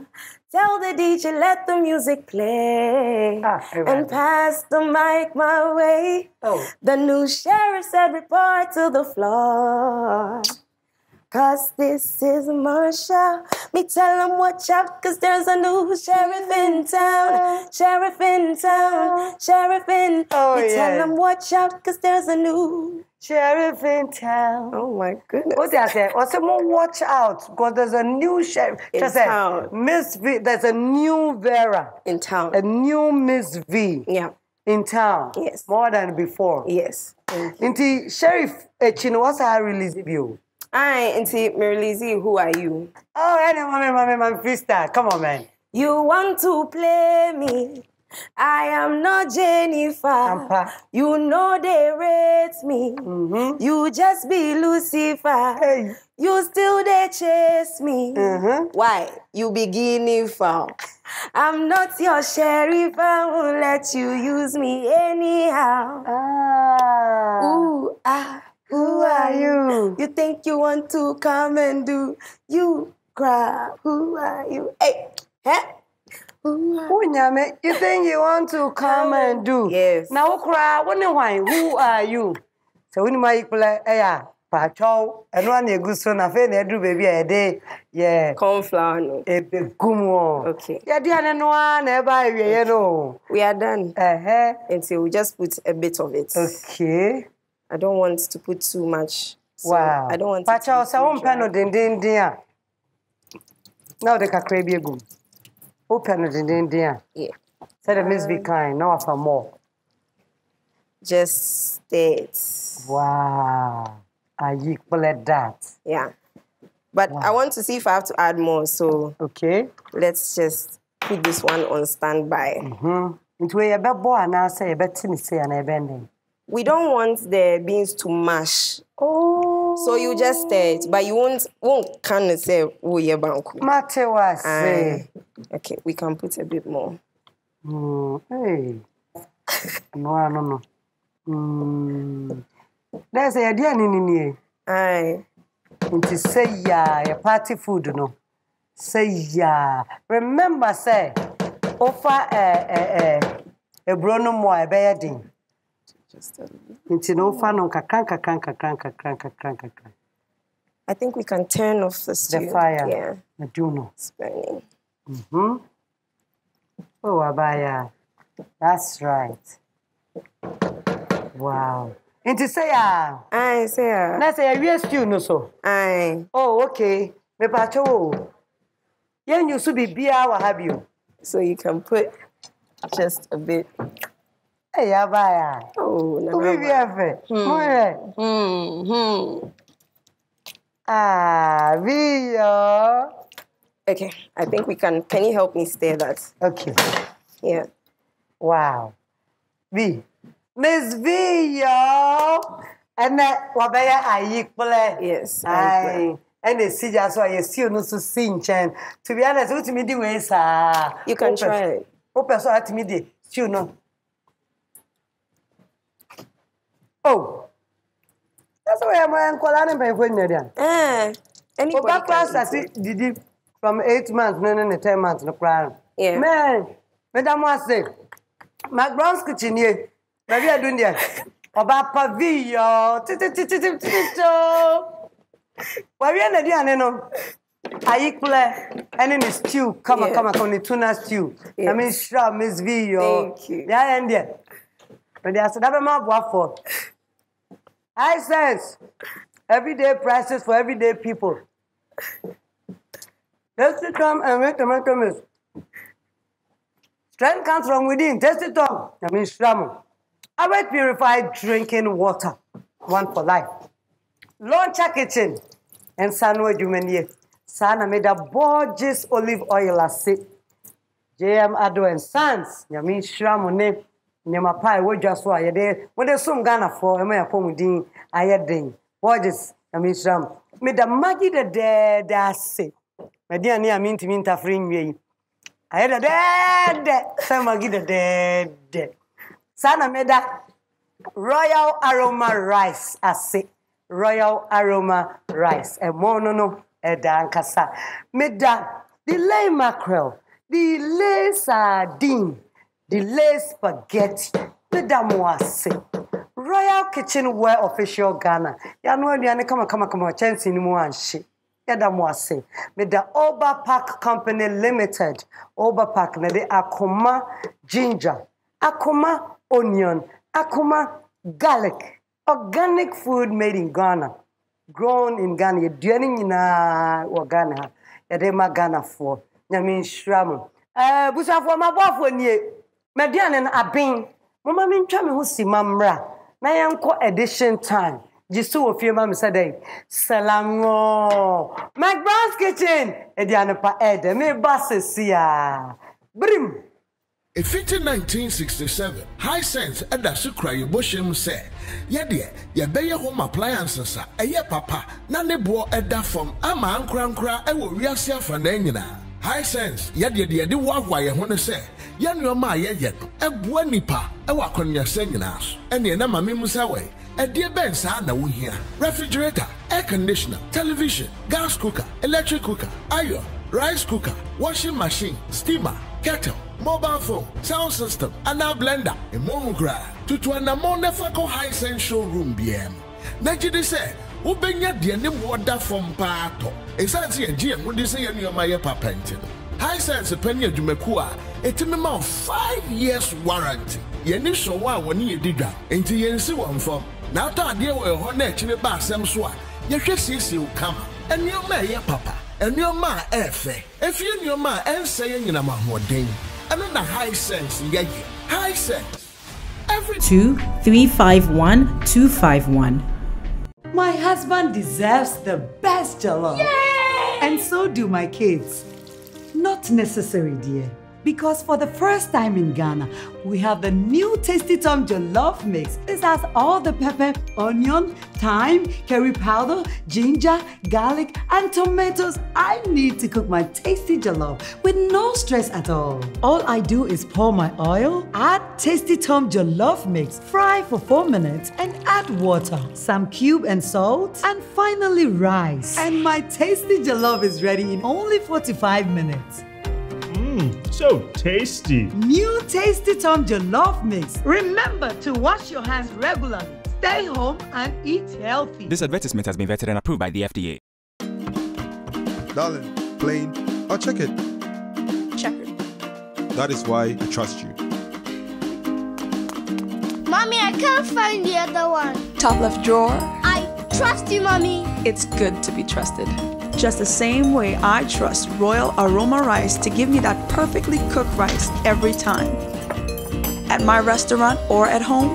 [SPEAKER 14] Tell the DJ let the music play ah, and pass the mic my way.
[SPEAKER 3] Oh.
[SPEAKER 14] The new sheriff said report to the floor. Cause this is Marshall. Me tell him watch out, cause there's a new sheriff in town. Sheriff in town. Oh. Sheriff in.
[SPEAKER 3] Oh,
[SPEAKER 14] Me
[SPEAKER 3] yeah.
[SPEAKER 14] tell him watch out, cause there's a new
[SPEAKER 3] sheriff in town.
[SPEAKER 14] Oh my goodness.
[SPEAKER 3] What did I say? I said, more watch out, because there's a new sheriff.
[SPEAKER 14] In
[SPEAKER 3] said,
[SPEAKER 14] town.
[SPEAKER 3] MzVee, there's a new Vera.
[SPEAKER 14] In town.
[SPEAKER 3] A new Miss V.
[SPEAKER 14] Yeah.
[SPEAKER 3] In town.
[SPEAKER 14] Yes.
[SPEAKER 3] More than before.
[SPEAKER 14] Yes.
[SPEAKER 3] Inti Sheriff Echino, what's our release view?
[SPEAKER 14] Auntie Mary Lizzie, who are you?
[SPEAKER 3] Oh, any mommy, mommy, mommy, freestyle. Come on, man.
[SPEAKER 14] You want to play me? I am not Jennifer. You know they rate me.
[SPEAKER 3] Mm-hmm.
[SPEAKER 14] You just be Lucifer. You still they chase me.
[SPEAKER 3] Mm-hmm.
[SPEAKER 14] Why? You be guinea fowl. I'm not your sheriff. I won't let you use me anyhow.
[SPEAKER 3] Ah.
[SPEAKER 14] Ooh, ah. Who are you? You think you want to come and do? You cry. Who are you? Hey, huh?
[SPEAKER 3] Unyame, oh, you think you want to come and do?
[SPEAKER 14] Yes.
[SPEAKER 3] Now, cry. Why? Who are you? So, when my equal, ah, yeah. patwɔw ɛno a na egu so na afei na a yɛde yɛ.
[SPEAKER 14] cornflower no.
[SPEAKER 3] ebe gum oh.
[SPEAKER 14] okay.
[SPEAKER 3] Yeah, ane no a na ɛba awieɛ
[SPEAKER 14] we are done.
[SPEAKER 3] Uh
[SPEAKER 14] huh. And so we just put a bit of it.
[SPEAKER 3] okay.
[SPEAKER 14] i don't want to put too much. So
[SPEAKER 3] wow
[SPEAKER 14] patwɔw
[SPEAKER 3] sɛ
[SPEAKER 14] wo
[SPEAKER 3] mpɛ no dendenden a na wɔde kakra bi egum. Open it wopɛ no
[SPEAKER 14] dendenden
[SPEAKER 3] a sɛde miss bi kan na wafa more.
[SPEAKER 14] just it
[SPEAKER 3] wow. Are you ayi kple that.
[SPEAKER 14] Yeah. But wow. i want to see if i have to add more so
[SPEAKER 3] okay.
[SPEAKER 14] let's just put this one on standby.
[SPEAKER 3] Nti wɔyɛ
[SPEAKER 14] we don't want the beans to mash.
[SPEAKER 3] Oh.
[SPEAKER 14] So you just it, but you won't won't kind of say oh yeah banku.
[SPEAKER 3] Mate was say.
[SPEAKER 14] Okay, we can put a bit more.
[SPEAKER 3] Mm, hey. No, no, no. Mm. There's a idea in here.
[SPEAKER 14] Aye.
[SPEAKER 3] Nti say ya, your party food no. Say ya. Remember say, offer eh eh eh ebro no mo e be din.
[SPEAKER 14] Just a.
[SPEAKER 3] Nti no offer no kakran kakran kakran kakran kakran kakran.
[SPEAKER 14] I think we can turn off the stew.
[SPEAKER 3] The fire.
[SPEAKER 14] Yeah,
[SPEAKER 3] I do know.
[SPEAKER 14] it's burning.
[SPEAKER 3] Mhm. Oh, abaya. That's right. Wow. Nti say ya.
[SPEAKER 14] Aye, say ah.
[SPEAKER 3] Na say ya stew no so.
[SPEAKER 14] Aye.
[SPEAKER 3] Oh, okay. Me pa cho. Yen you su bibia wa have you.
[SPEAKER 14] So you can put just a bit.
[SPEAKER 3] ya
[SPEAKER 14] baya. Ubibyefe
[SPEAKER 3] more abiyo
[SPEAKER 14] okay i think we can can you help me stay that?
[SPEAKER 3] Okay
[SPEAKER 14] yeah.
[SPEAKER 3] Wow. V. miss V, biyo ɛnɛ wabɛyɛ ayi kplɛ
[SPEAKER 14] yes
[SPEAKER 3] ayi ɛna esi gya so a yɛsi onu so si to be honest wotumi di wei saa
[SPEAKER 14] you can try it.
[SPEAKER 3] person so me tumi di stew no. Oh. That's why I'm going to call him
[SPEAKER 14] Eh. Anybody
[SPEAKER 3] Oba class
[SPEAKER 14] I
[SPEAKER 3] see Didi from eight months, no, no, no, ten months, no crown.
[SPEAKER 14] Yeah.
[SPEAKER 3] Man, Madam Wase, my bronze kitchen here. Maybe I do that. Oba pavio, titi titi titi titi. Oh. Wabia Nadian, you know. Ayikule, and then it's stew. Come on, come on, come on, tuna stew. I mean, shrub, Miss V, yo. Thank you. Yeah, and yeah. But they are so that my boy for. High sense everyday prices for everyday people tasty tom and make tomato mix strength comes from within tasty tom na me nhyira mo Awake purified drinking water, one for life. Launcher kitchen and Sanu Jumenie. Sana made a gorgeous olive oil ase. JM Ado and Sons. Yamin Shramone. Nyama pie wo dwa so a yɛde wɔde som Ghanafoɔ ɛma yɛpɔ mu din ayɛ den gorgeous Yamin Shram. Meda magi dɛdɛɛdɛ ase. Mɛdeane a mentumi ntafere nwie yi. Ayɛ dɛdɛɛdɛ sɛ magi dɛdɛɛdɛ. saa na meda royal aroma rice ase royal aroma rice ɛmo no no ɛda ankasa meda delay mackerel delay sardine delay spaghetti meda mo ase royal kitchen wear official ghana yɛano aduane kamakamakama kyɛnse no mu anhye yɛda mo ase meda oba park company limited oba park na de akoma ginger akoma onion, akuma, garlic, organic food made in Ghana, grown in Ghana. Yɛduane nyinaa wɔ Ghana ha. Yɛde ma Ghanafoɔ. Nyame nhyira mo. Ɛɛ busuafoɔ maboafoɔ nie. Mɛduane no aben. Moma mentwa me ho si ma mmra. Na yɛnkɔ edition time. Gye so wɔ fie ma me sɛ dɛn. Salango. McBrown's kitchen. Aduane pa ɛɛdɛ. Meba sesi a. Brim.
[SPEAKER 1] ɛfiti 1967 high sense ɛda so kura yɛ bɔhyɛ mu sɛ yɛdeɛ yɛbɛyɛ home appliances a ɛyɛ papa na ne boɔ ɛda fam ama ankorankora ɛwɔ wiase afanan nyinaa high sense yɛdeɛ deɛ yɛde woahoa yɛn ho no sɛ yɛn nneɛma a yɛyɛ no ɛboa nipa ɛwɔ akɔneasɛ nyinaa so ɛneɛ na mame mu sɛ wɛ ɛdeɛ bɛn saa na wohia refrigerator air conditioner television gas cooker electric cooker iron rice cooker washing machine steamer kettle mobile phone, sound system, now blender. A monogra. Tutu anamo nefa ko high sense showroom BM. Najidi say, Ubenya deɛ ne boɔ fam paa tɔ. Ɛsiane sɛ yɛgye yɛn ho sɛ yɛn nneɛma yɛ papa nti no. High sense pɛ ne adwumakuo a ɛtumi ma five years warranty. Yɛne wɔ a wɔne yɛdi dwa. Nti yɛnsi wɔn fam. Na atɔ adeɛ wɔ ɛhɔ na akyire ba asɛm so a yɛhwɛ siesie wo kama. Nneɛma ɛyɛ papa. Nneɛma a ɛyɛ fɛ. Efie nneɛma a ɛnsɛ yɛ nyinam ahoɔden. ɛno na high yɛyɛ high every
[SPEAKER 12] two three five one two five one.
[SPEAKER 3] My husband deserves the best jollof. And so do my kids. Not necessary, dear. Because for the first time in Ghana, we have the new Tasty Tom Jollof Mix. This has all the pepper, onion, thyme, curry powder, ginger, garlic, and tomatoes I need to cook my tasty jollof with no stress at all. All I do is pour my oil, add Tasty Tom Jollof Mix, fry for 4 minutes, and add water, some cube and salt, and finally rice. And my tasty jollof is ready in only 45 minutes.
[SPEAKER 5] Mmm, so tasty.
[SPEAKER 3] New Tasty Tom Jollof Mix. Remember to wash your hands regularly. Stay home and eat healthy.
[SPEAKER 6] This advertisement has been vetted and approved by the FDA.
[SPEAKER 7] Darling, plain or check it.
[SPEAKER 8] Checkered.
[SPEAKER 7] That is why I trust you.
[SPEAKER 8] Mommy, I can't find the other one.
[SPEAKER 9] Top left drawer.
[SPEAKER 8] I trust you, Mommy.
[SPEAKER 9] It's good to be trusted. Just the same way I trust Royal Aroma Rice to give me that perfectly cooked rice every time. At my restaurant or at home,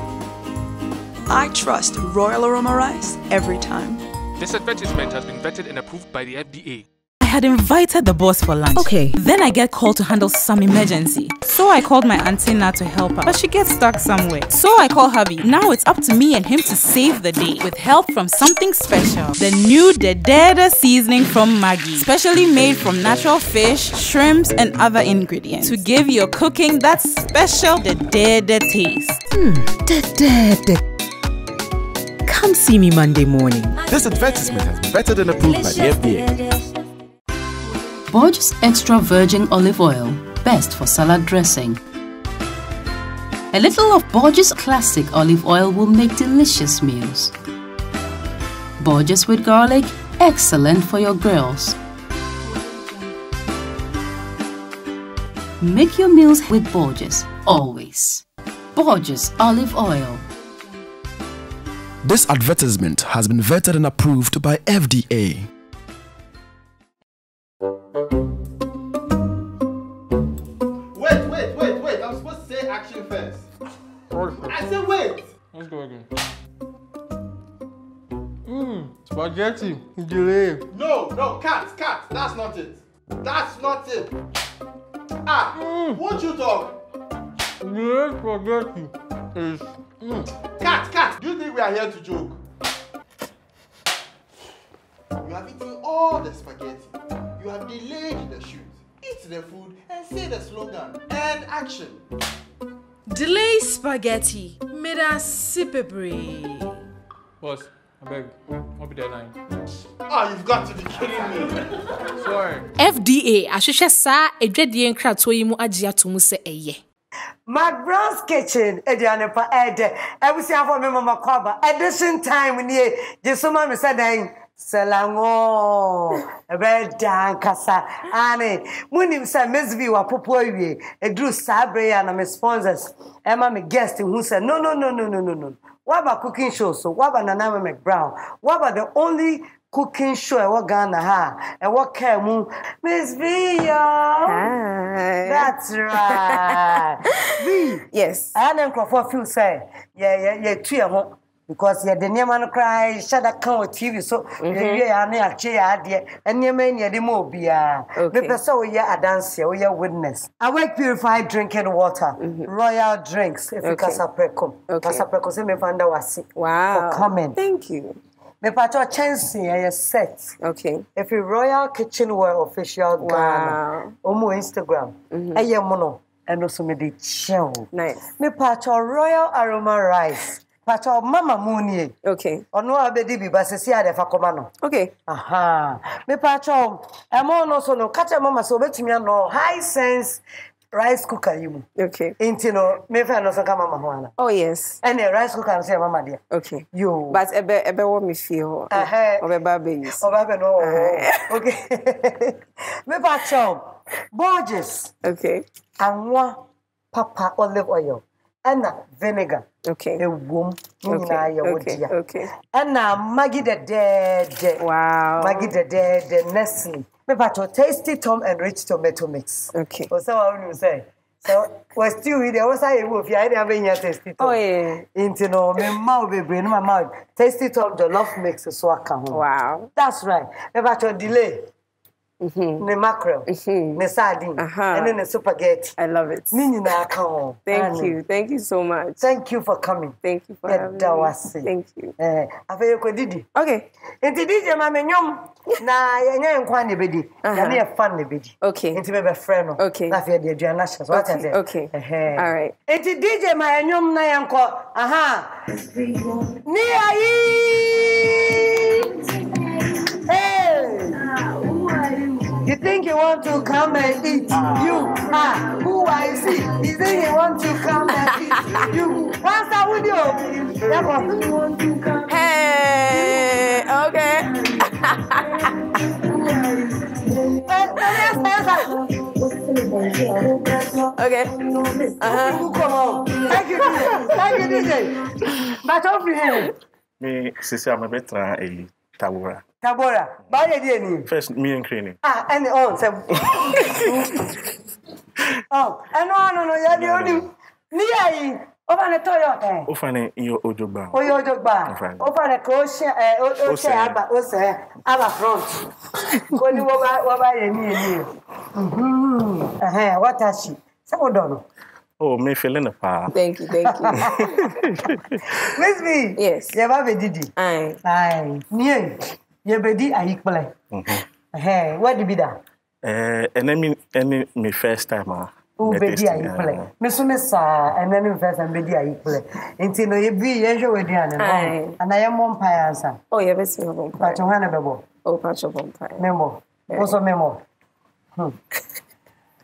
[SPEAKER 9] I trust Royal Aroma Rice every time.
[SPEAKER 10] This advertisement has been vetted and approved by the FDA.
[SPEAKER 4] I had invited the boss for lunch.
[SPEAKER 12] Okay.
[SPEAKER 4] Then I get called to handle some emergency. So I called my auntie Na to help her, but she gets stuck somewhere. So I call hubby. Now it's up to me and him to save the day with help from something special. The new Dedede seasoning from Maggi, specially made from natural fish, shrimps, and other ingredients to give your cooking that special Dedede taste.
[SPEAKER 12] Hmm, Dedede. Come see me Monday morning.
[SPEAKER 6] This advertisement has been vetted and approved by the FDA.
[SPEAKER 15] Borges Extra Virgin Olive Oil, best for salad dressing. A little of Borges Classic olive oil will make delicious meals. Borges with garlic, excellent for your girls. Make your meals with Borges, always. Borges olive oil.
[SPEAKER 6] This advertisement has been vetted and approved by FDA.
[SPEAKER 2] Wait, wait, wait, wait. I'm supposed to say action first. I said wait.
[SPEAKER 10] Go again. Mmm, spaghetti, delay.
[SPEAKER 2] No, no, cat, cat. That's not it. That's not it. Ah, won't you talk?
[SPEAKER 10] Delay spaghetti is.
[SPEAKER 2] Mm. Cat, cat. Do you think we are here to joke? You have eaten all the spaghetti. You have delayed the shoot. Eat the food and say the slogan. And action.
[SPEAKER 16] Delay spaghetti. Meda sipebre.
[SPEAKER 10] Boss, I beg. I'll be there nine.
[SPEAKER 2] Ah, you've got to be kidding me.
[SPEAKER 10] Sorry.
[SPEAKER 16] FDA ahwehwɛ saa adwadie nkratoɔ yi mu agye ato mu sɛ ɛyɛ.
[SPEAKER 3] My Brown's Kitchen, aduane pa ɛdɛ. Abusuafo me mama kwaba. Edition time nie. Jesoma me sɛ dan. Selango. Ebe dan kasa. Ane. Munim sɛ MzVee wa popo awie. Eduru saa bere ya na me sponsors. Ɛma me guest hu sɛ no no no no no no no. Waba cooking show so. Waba Nana McBrown. Waba the only cooking show ɛwɔ Ghana ha. Ɛwɔ kaa mu. MzVee yo. That's right. V.
[SPEAKER 14] Yes.
[SPEAKER 3] I had nkurɔfoɔ feel sɛ yɛ yɛ yɛtu yɛn ho because yɛde nneɛma no koraa hyɛ da ka wɔ tv so. Yɛwie yɛ ano yɛakye yɛ adeɛ nneɛma yi yɛde ma obiara. Mepɛ sɛ woyɛ adanseɛ woyɛ witness. Awake purified drinking water. Royal drinks ɛfi kasaprɛkom
[SPEAKER 14] Okay.
[SPEAKER 3] kasaprɛko sɛ mefa nda wase
[SPEAKER 14] Wow.
[SPEAKER 3] for coming
[SPEAKER 14] Thank you.
[SPEAKER 3] mepakyɛ kyɛnsee ɛyɛ set.
[SPEAKER 14] Okay.
[SPEAKER 3] ɛfi royal kitchenware official ghana. Ɔmu instagram. Ɛyɛ mu no ɛno so mede kyɛw. Mepakyɛ royal aroma rice pakyɛ mama mu nie
[SPEAKER 14] Okay.
[SPEAKER 3] ɔno a bɛdi bi ba sɛsi ade fa kɔma no
[SPEAKER 14] Okay.
[SPEAKER 3] mepakyɛ ɛmo no so no mama sɛ obɛtumi anɔ high sense rice cooker yi mu
[SPEAKER 14] Okay.
[SPEAKER 3] nti no mefa no so ka mama ho ana
[SPEAKER 14] Oh yes.
[SPEAKER 3] ɛne rice cooker no so yɛ mama deɛ
[SPEAKER 14] Okay.
[SPEAKER 3] yo
[SPEAKER 14] But ebe what me feel.
[SPEAKER 3] Ɛhɛ.
[SPEAKER 14] Ɔbɛba abɛyi so.
[SPEAKER 3] ɔba bɛ no wɔ hɔ okay mepakyɛ borges
[SPEAKER 14] Okay.
[SPEAKER 3] anwa papa olive oil ɛna vinegar
[SPEAKER 14] Okay.
[SPEAKER 3] ewom ne
[SPEAKER 14] Okay.
[SPEAKER 3] nyinaa yɛ wo dea. Ɛna magi dɛdɛɛdɛ
[SPEAKER 14] Wow.
[SPEAKER 3] magi dɛdɛɛdɛ nestle. Mepakyɛ tasty tom and rich tomato mix. O sɛ wa wonim sɛ sɛ wɔ stew yi deɛ wo sa yɛ mu ofie ayɛ deɛ abɛnya tasty tom.
[SPEAKER 14] Oh
[SPEAKER 3] nti no memma wo bebree no mama tasty tom jollof mix so aka ho.
[SPEAKER 14] Wow.
[SPEAKER 3] that's right. Mepakyɛ delay ne mackerel ne sardine
[SPEAKER 14] Uh-huh.
[SPEAKER 3] ɛne ne spaghetti
[SPEAKER 14] I love it.
[SPEAKER 3] ne
[SPEAKER 14] Thank
[SPEAKER 3] Ane.
[SPEAKER 14] you. Thank you so much.
[SPEAKER 3] thank you for coming
[SPEAKER 14] Thank you for having
[SPEAKER 3] yɛda
[SPEAKER 14] me. Thank you.
[SPEAKER 3] Eh, afei yɛkɔdidi
[SPEAKER 14] Okay.
[SPEAKER 3] nti dj ma me nnwom na yɛnyɛ nkwa ne bɛdi yɛne yɛ fan ne bɛdi
[SPEAKER 14] Okay.
[SPEAKER 3] nti mebɛfrɛ no
[SPEAKER 14] Okay.
[SPEAKER 3] na afei aduane ahyɛ so wata
[SPEAKER 14] Okay,
[SPEAKER 3] sɛ
[SPEAKER 14] okay.
[SPEAKER 3] Ɛhɛ.
[SPEAKER 14] All right.
[SPEAKER 3] nti dj ma nnwom na yɛnkɔ aha ne ayi hey. You think you want to come and eat? You ah, who I see? You think you want to come and eat? You Pastor with you? Yeah,
[SPEAKER 14] Hey. Okay. Okay. Uh-huh.
[SPEAKER 3] Thank you, DJ. Thank you, DJ. But over here,
[SPEAKER 17] Me sisi a mebɛtena ayi Tabora.
[SPEAKER 3] Tabora. Baale di eni.
[SPEAKER 17] First me and Crane.
[SPEAKER 3] Ah, and oh, so. oh, and no, no, no, ya di odi. Ni ayi. O fa ne toyo eh.
[SPEAKER 17] O fa ne iyo ojogba.
[SPEAKER 3] O yo ojogba.
[SPEAKER 17] O
[SPEAKER 3] fa ne ko se eh o
[SPEAKER 17] se
[SPEAKER 3] aba o se aba front. Ko ni wo ba wo ba ye ni eni. Mhm. Eh eh, what has she? Sa odono.
[SPEAKER 17] Oh, me feeling the power.
[SPEAKER 14] Thank you, thank you.
[SPEAKER 3] Miss me.
[SPEAKER 14] Yes.
[SPEAKER 3] You have a didi.
[SPEAKER 14] Aye.
[SPEAKER 3] Aye. Nye. ye bedi a didi. Hey, where did be that?
[SPEAKER 17] Eh, and I mean, any me first time ah.
[SPEAKER 3] Wo
[SPEAKER 17] bedi
[SPEAKER 3] ayi
[SPEAKER 17] kple.
[SPEAKER 3] Me so me saa ɛnɛ ne nfɛ sɛ bedi ayi kple. Nti no ye yɛn hwɛ wɔ di
[SPEAKER 14] ano.
[SPEAKER 3] Ayi. Ana yɛn mɔ mpa yɛ ansa.
[SPEAKER 14] O oh, yɛ bɛ si mɔ
[SPEAKER 3] mpa. Pàtó hàn bɛ
[SPEAKER 14] bɔ. O pàtó bɔ
[SPEAKER 3] mpa. Mɛ mɔ. Wosɔ mɛ mɔ.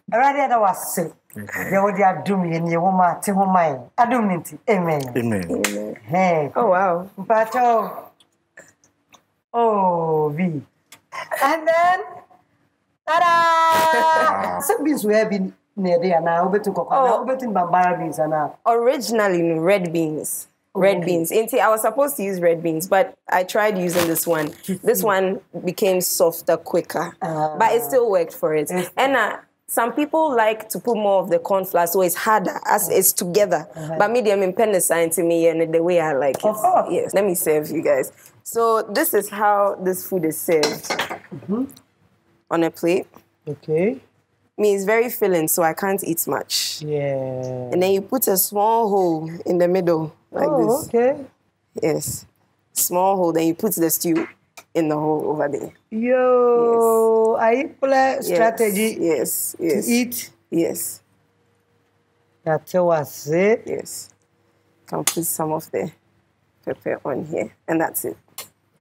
[SPEAKER 3] Ɛwɛ adi. Deɛ wode adom yɛ neɛ wɔ ma ate ho ma yɛ adom no nti amen
[SPEAKER 17] Amen.
[SPEAKER 3] Hey.
[SPEAKER 14] Oh wow.
[SPEAKER 3] Mpacho. Oh, V. And then, ta-da! Some beans we have been near there now. Over to cocoa. Now over bambara beans and now.
[SPEAKER 14] Originally, no, red beans. Red beans. Inti, I was supposed to use red beans, but I tried using this one. This one became softer, quicker, but it still worked for it. And uh, some people like to put more of the corn flour, so it's harder as mm. it's together. Mm-hmm. But medium in pen is to me and the way I like it. Yes, let me serve you guys. So this is how this food is served mm-hmm. on a plate.
[SPEAKER 3] Okay.
[SPEAKER 14] Me, it's very filling, so I can't eat much.
[SPEAKER 3] Yeah.
[SPEAKER 14] And then you put a small hole in the middle, like
[SPEAKER 3] oh,
[SPEAKER 14] this.
[SPEAKER 3] okay.
[SPEAKER 14] Yes. Small hole, then you put the stew in the hole over there.
[SPEAKER 3] Yo, I play strategy
[SPEAKER 14] Yes, yes.
[SPEAKER 3] to eat.
[SPEAKER 14] Yes.
[SPEAKER 3] That's what's it.
[SPEAKER 14] Yes. Can put some of the pepper on here, and that's it.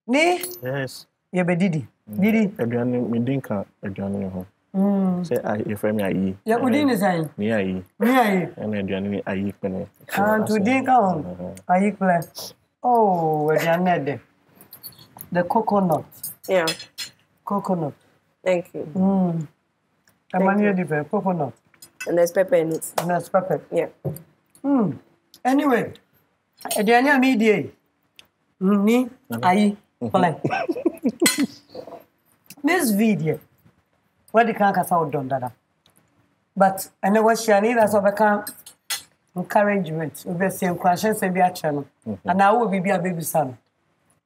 [SPEAKER 3] Ne?
[SPEAKER 17] Yes.
[SPEAKER 3] Yɛbɛ didi. Mm. Didi.
[SPEAKER 17] Aduane, me din ka aduane no ho.
[SPEAKER 3] Mm.
[SPEAKER 17] Sɛ ayi, yɛfrɛ me ayi.
[SPEAKER 3] Yɛ wo din ne sɛn?
[SPEAKER 17] Me ayi.
[SPEAKER 3] Me ayi.
[SPEAKER 17] Ɛna aduane ne ayi kpene.
[SPEAKER 3] Anto ah, din ka ho. Uh-huh. Ayi plɛ. Oh, aduane ɛdɛ. The coconut.
[SPEAKER 14] Yeah.
[SPEAKER 3] Coconut.
[SPEAKER 14] Thank you.
[SPEAKER 3] Mm. Emmanuel Diver, coconut.
[SPEAKER 14] And there's pepper in it.
[SPEAKER 3] And there's pepper.
[SPEAKER 14] Yeah.
[SPEAKER 3] Mm. Anyway, at the end of the me, I, Pole. This video, where the can't cast out done that. But I know what she needs, that's what I can encouragement. We Obi esi nkwanhyɛ nsɛm bi akyerɛ no. Anaa awo be a bebisa no.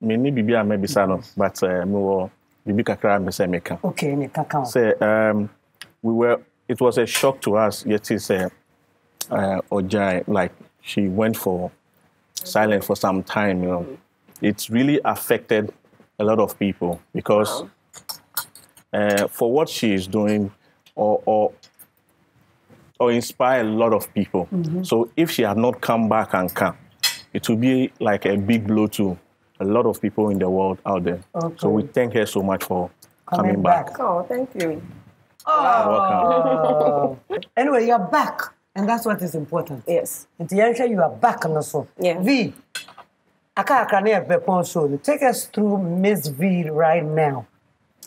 [SPEAKER 17] Mi ni be a mebisa no but mi wɔ biribi kakra mpɛ sɛ meka.
[SPEAKER 3] Okay, ne kaka ho.
[SPEAKER 17] Sɛ um, we were, it was a shock to us. Yet is uh, uh, Ojai, like she went for silent for some time. You know, it's really affected a lot of people because uh, for what she is doing, or or or inspire a lot of people.
[SPEAKER 3] Mm-hmm.
[SPEAKER 18] Mhm.
[SPEAKER 17] So if she had not come back and come, it would be like a big blow to a lot of people in the world out there. So we thank her so much for coming,
[SPEAKER 3] Coming
[SPEAKER 17] back.
[SPEAKER 3] back.
[SPEAKER 14] Oh, thank you.
[SPEAKER 3] Oh. anyway, you're back, and that's what is important.
[SPEAKER 14] Yes.
[SPEAKER 3] Nti yɛnhwɛ you are back no so.
[SPEAKER 14] Yeah.
[SPEAKER 3] V, aka akra ne yɛbɛ pɔn so no. Take us through MzVee right now.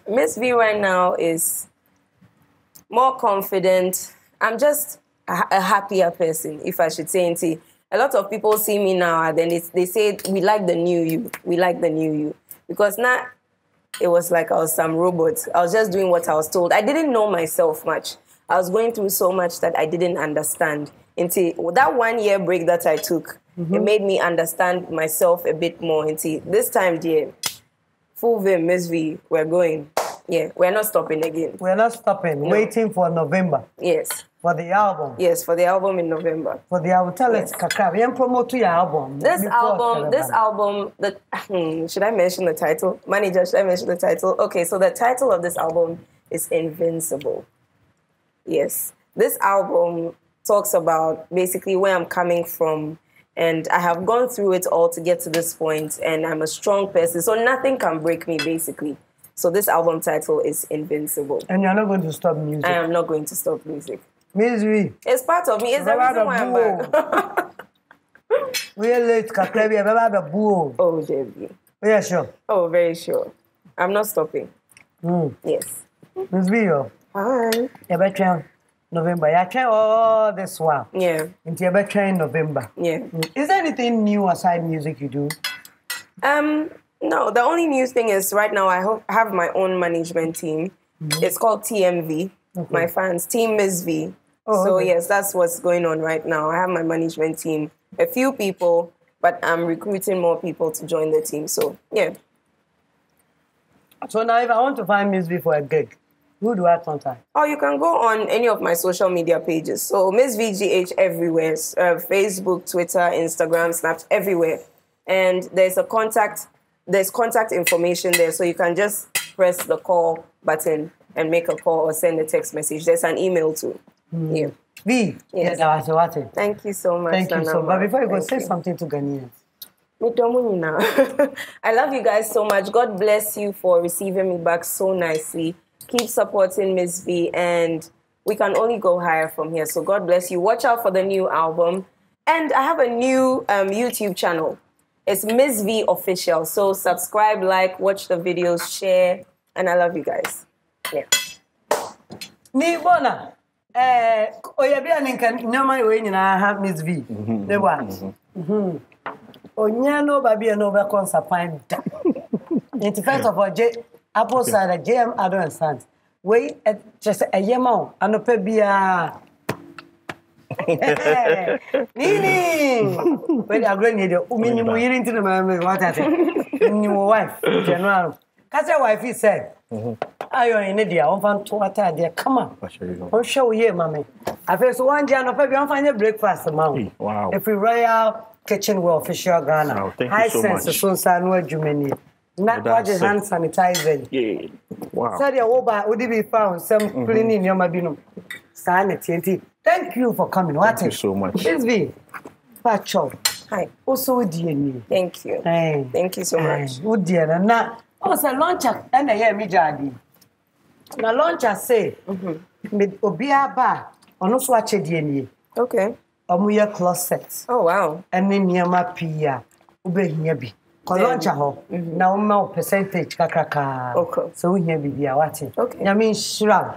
[SPEAKER 14] MzVee right now is more confident. I'm just a, a happier person, if I should say. Nti, A lot of people see me now, and then it's, they say, We like the new you. We like the new you. Because now it was like I was some robot. I was just doing what I was told. I didn't know myself much. I was going through so much that I didn't understand. Until that one year break that I took, it mm-hmm. made me understand myself a bit more. Until this time, dear, full vim, MzVee, we're going. Yeah, we're not stopping again.
[SPEAKER 3] We're not stopping,
[SPEAKER 14] No.
[SPEAKER 3] waiting for November.
[SPEAKER 14] Yes.
[SPEAKER 3] For the album.
[SPEAKER 14] Yes, for the album in November.
[SPEAKER 3] For the album. Tell us, Kakra, we promote your album.
[SPEAKER 14] This
[SPEAKER 3] before
[SPEAKER 14] album, this album, the hmm, should I mention the title? Manager, should I mention the title? Okay, so the title of this album is Invincible. Yes. This album talks about basically where I'm coming from. And I have gone through it all to get to this point, and I'm a strong person, so nothing can break me, basically. So this album title is Invincible.
[SPEAKER 3] And you're not going to stop music.
[SPEAKER 14] I am not going to stop music.
[SPEAKER 3] MzVee.
[SPEAKER 14] It's part of me. It's the reason why I'm back.
[SPEAKER 3] We're late, we have a boo.
[SPEAKER 14] Oh, Debbie.
[SPEAKER 3] Yeah, sure.
[SPEAKER 14] Oh, very sure. I'm not stopping.
[SPEAKER 3] Mm.
[SPEAKER 14] Yes.
[SPEAKER 3] MzVee, yo.
[SPEAKER 14] Hi.
[SPEAKER 3] You better November. You try all this while.
[SPEAKER 14] Yeah.
[SPEAKER 3] Until you better in November.
[SPEAKER 14] Yeah.
[SPEAKER 3] Mm. Is there anything new aside music you do?
[SPEAKER 14] Um, no, the only new thing is right now I ho- have my own management team. It's called TMV. My fans, Team MzVee.
[SPEAKER 3] Oh,
[SPEAKER 14] so
[SPEAKER 3] okay.
[SPEAKER 14] yes, that's what's going on right now. I have my management team, a few people, but I'm recruiting more people to join the team. So yeah.
[SPEAKER 3] So now, if I want to find MzVee for a gig, who do I contact?
[SPEAKER 14] Oh, you can go on any of my social media pages. So MzVeeGH everywhere, uh, Facebook, Twitter, Instagram, Snapchat, everywhere. And there's a contact, there's contact information there, so you can just press the call button and make a call or send a text message. There's an email too. Yeah.
[SPEAKER 3] V.
[SPEAKER 14] Yes.
[SPEAKER 3] Yes. What it?
[SPEAKER 14] Thank you so much.
[SPEAKER 3] Thank you so much. But before you go,
[SPEAKER 14] Thank
[SPEAKER 3] say
[SPEAKER 14] you.
[SPEAKER 3] something to Ghanaians.
[SPEAKER 14] Mitomu nyina. I love you guys so much. God bless you for receiving me back so nicely. Keep supporting MzVee and we can only go higher from here. So God bless you. Watch out for the new album. And I have a new um, YouTube channel. It's MzVee Official. So subscribe, like, watch the videos, share, and I love you guys. Yeah.
[SPEAKER 3] ni Eh, ee onye bịa na nke nneọma wee nyere aha Miss V. Mhm. Deba mhm. mhm. onye n'ụba bịa n'ụba kọnsa pine da. Nti of all je jm adon sand wei kyerɛ sɛ ɛyɛ nini! Wede agorɔ nie deɛ menim wo yere nti no mamɛ watate nim wo wife general ka sɛ wife sɛ ayɔ ne deɛ ɔmfa nto ataadeɛ kama ɔhwɛ wo yie. Ma me afei so wɔngye anɔpa bi ɔmfa nyɛ breakfast ma wo.
[SPEAKER 17] Wow.
[SPEAKER 3] ɛfiri royal kitchen well official ghana. High sense so nsa no adwuma na wagye hand sanitizer yi.
[SPEAKER 17] Yeah. Wow.
[SPEAKER 3] sɛdeɛ woba wode bi fa wo nsɛm pere ne nneɔma bi no saa ne teɛ nti thank you for coming. Wate.
[SPEAKER 17] Thank you so much.
[SPEAKER 3] Miss V, pakyɛw
[SPEAKER 14] Hi.
[SPEAKER 3] wosɛ wodie nie.
[SPEAKER 14] Thank you. Thank you so much.
[SPEAKER 3] wodeɛ no. Na ɔwɔ sɛ launcher ɛna ɛyɛ me gya adeɛ na lunch ase mm-hmm. obi aba ɔno nso akyɛdeɛ nie ɔmo yɛ closet.
[SPEAKER 14] Oh,
[SPEAKER 3] Ɛne nneɛma pii a wobɛhia bi. Kɔ lunch hɔ mm-hmm. na woma wo percentage kakrakaa sɛ wohia biribi a wate nyame nhyira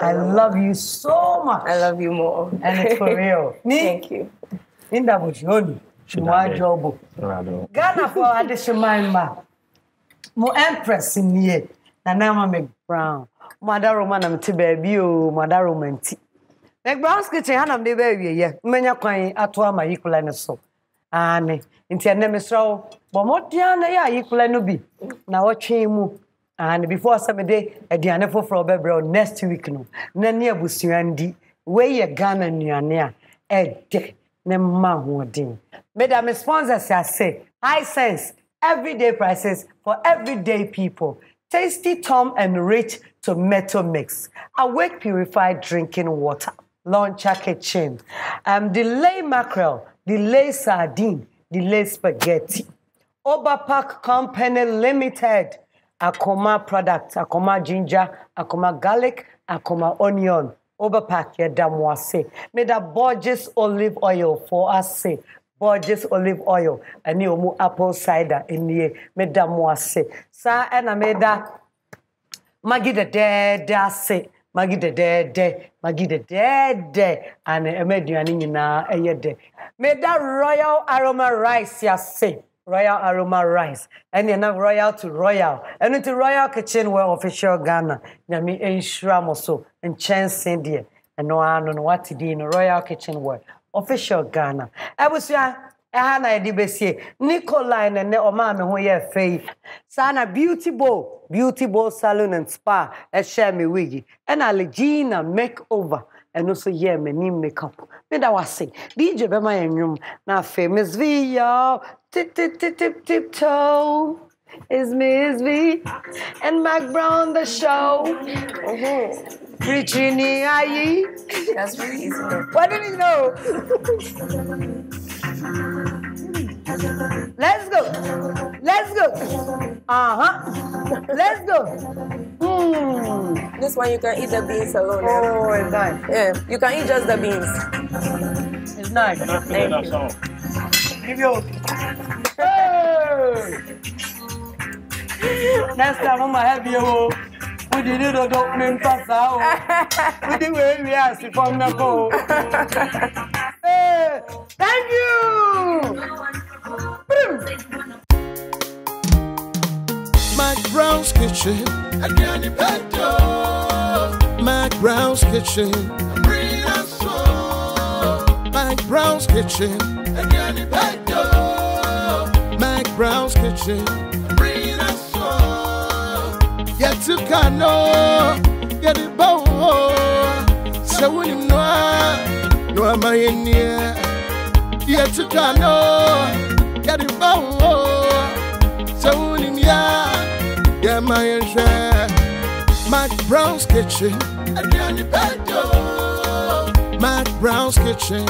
[SPEAKER 3] i love you so much.
[SPEAKER 14] I love you more.
[SPEAKER 3] and it's for real. Ni? Indabojioni oh,
[SPEAKER 17] muwajobo
[SPEAKER 3] ghana fo adehyeman ma mo empress nnie na na ama me Brown. Mo Adaroma na mte baabi o, mo Adaroma nti. Meg Brown's kitchen hanam de ba wie ye. Mmenya kwan ato ama yikula ne so. Ane. Nti ene mesra wo. Bo modia na ya yikula no bi. Na wotwe mu. Ane before sɛ mede aduane foforɔ bɛbrɛ wo next week no. Na ne abusua ndi. Wei yɛ Ghana nnuane a ɛdɛ ne mma ahoɔden. Meda me sponsors ase. High sense. Everyday prices for everyday people. Tasty Tom and Rich Tomato Mix. Awake purified drinking water. Launcher Kitchen. Um, delay mackerel. Delay sardine. Delay spaghetti. Oberpark Company Limited. Akoma product, Akoma ginger, Akoma garlic, Akoma onion. Oberpark yɛda mo ase. Meda Borges olive oil for ase. Borges olive oil ɛne ɔmu apple cider nie. Meda mo ase. Saa ɛna meda Maggi dɛdɛɛdɛ ase. Maggi dɛdɛɛdɛ, Maggi dɛdɛɛdɛ. Ane ɛma aduane nyinaa ɛyɛ dɛ. Meda Royal Aroma Rice ase. Royal Aroma Rice. Ɛne na Royal to Royal. Ɛno nti Royal Kitchen wɔ official Ghana. Nyame nhyira mo so. Nkyɛnse deɛ. Ɛno ara no no wate din no Royal Kitchen wɔ official Ghana. Abusua ɛha na yɛde bɛsie nicolai ne ɔmaa me ho yɛ fɛ yi saa na beauty bowl beauty bowl salon and spa ɛhyɛ me wigi. Ɛna legina makeover ɛno nso yɛ m'ani makeup. Meda wase. Dj bɛma yɛ nnwom na afei v yo tip tip tip tip tip toe is MzVee and McBrown the show. Preaching Ayi.
[SPEAKER 14] That's really easy.
[SPEAKER 3] What did you know? Let's go. Let's go. Uh huh. Let's go. Hmm.
[SPEAKER 14] This one you can eat the beans alone.
[SPEAKER 3] Oh, it's nice.
[SPEAKER 14] Yeah, you can eat just the beans.
[SPEAKER 3] It's nice.
[SPEAKER 14] Thank you.
[SPEAKER 3] Give you. Hey. Next time I'm gonna have you. We did it or don't mean pass out. We did where we are, see from the go. Hey, thank you.
[SPEAKER 1] McBrown's Kitchen. Adriani Petto. McBrown's Kitchen. Bring us so. McBrown's Kitchen. Adriani Petto. McBrown's Kitchen. Bring us so. Yet to Kano. Get it bow. So when you know, no am I in here. Yet to Kano. Get it bow. So when you yeah, my share. Mac Brown's Kitchen. Adriani Petto. Mac Brown's Kitchen.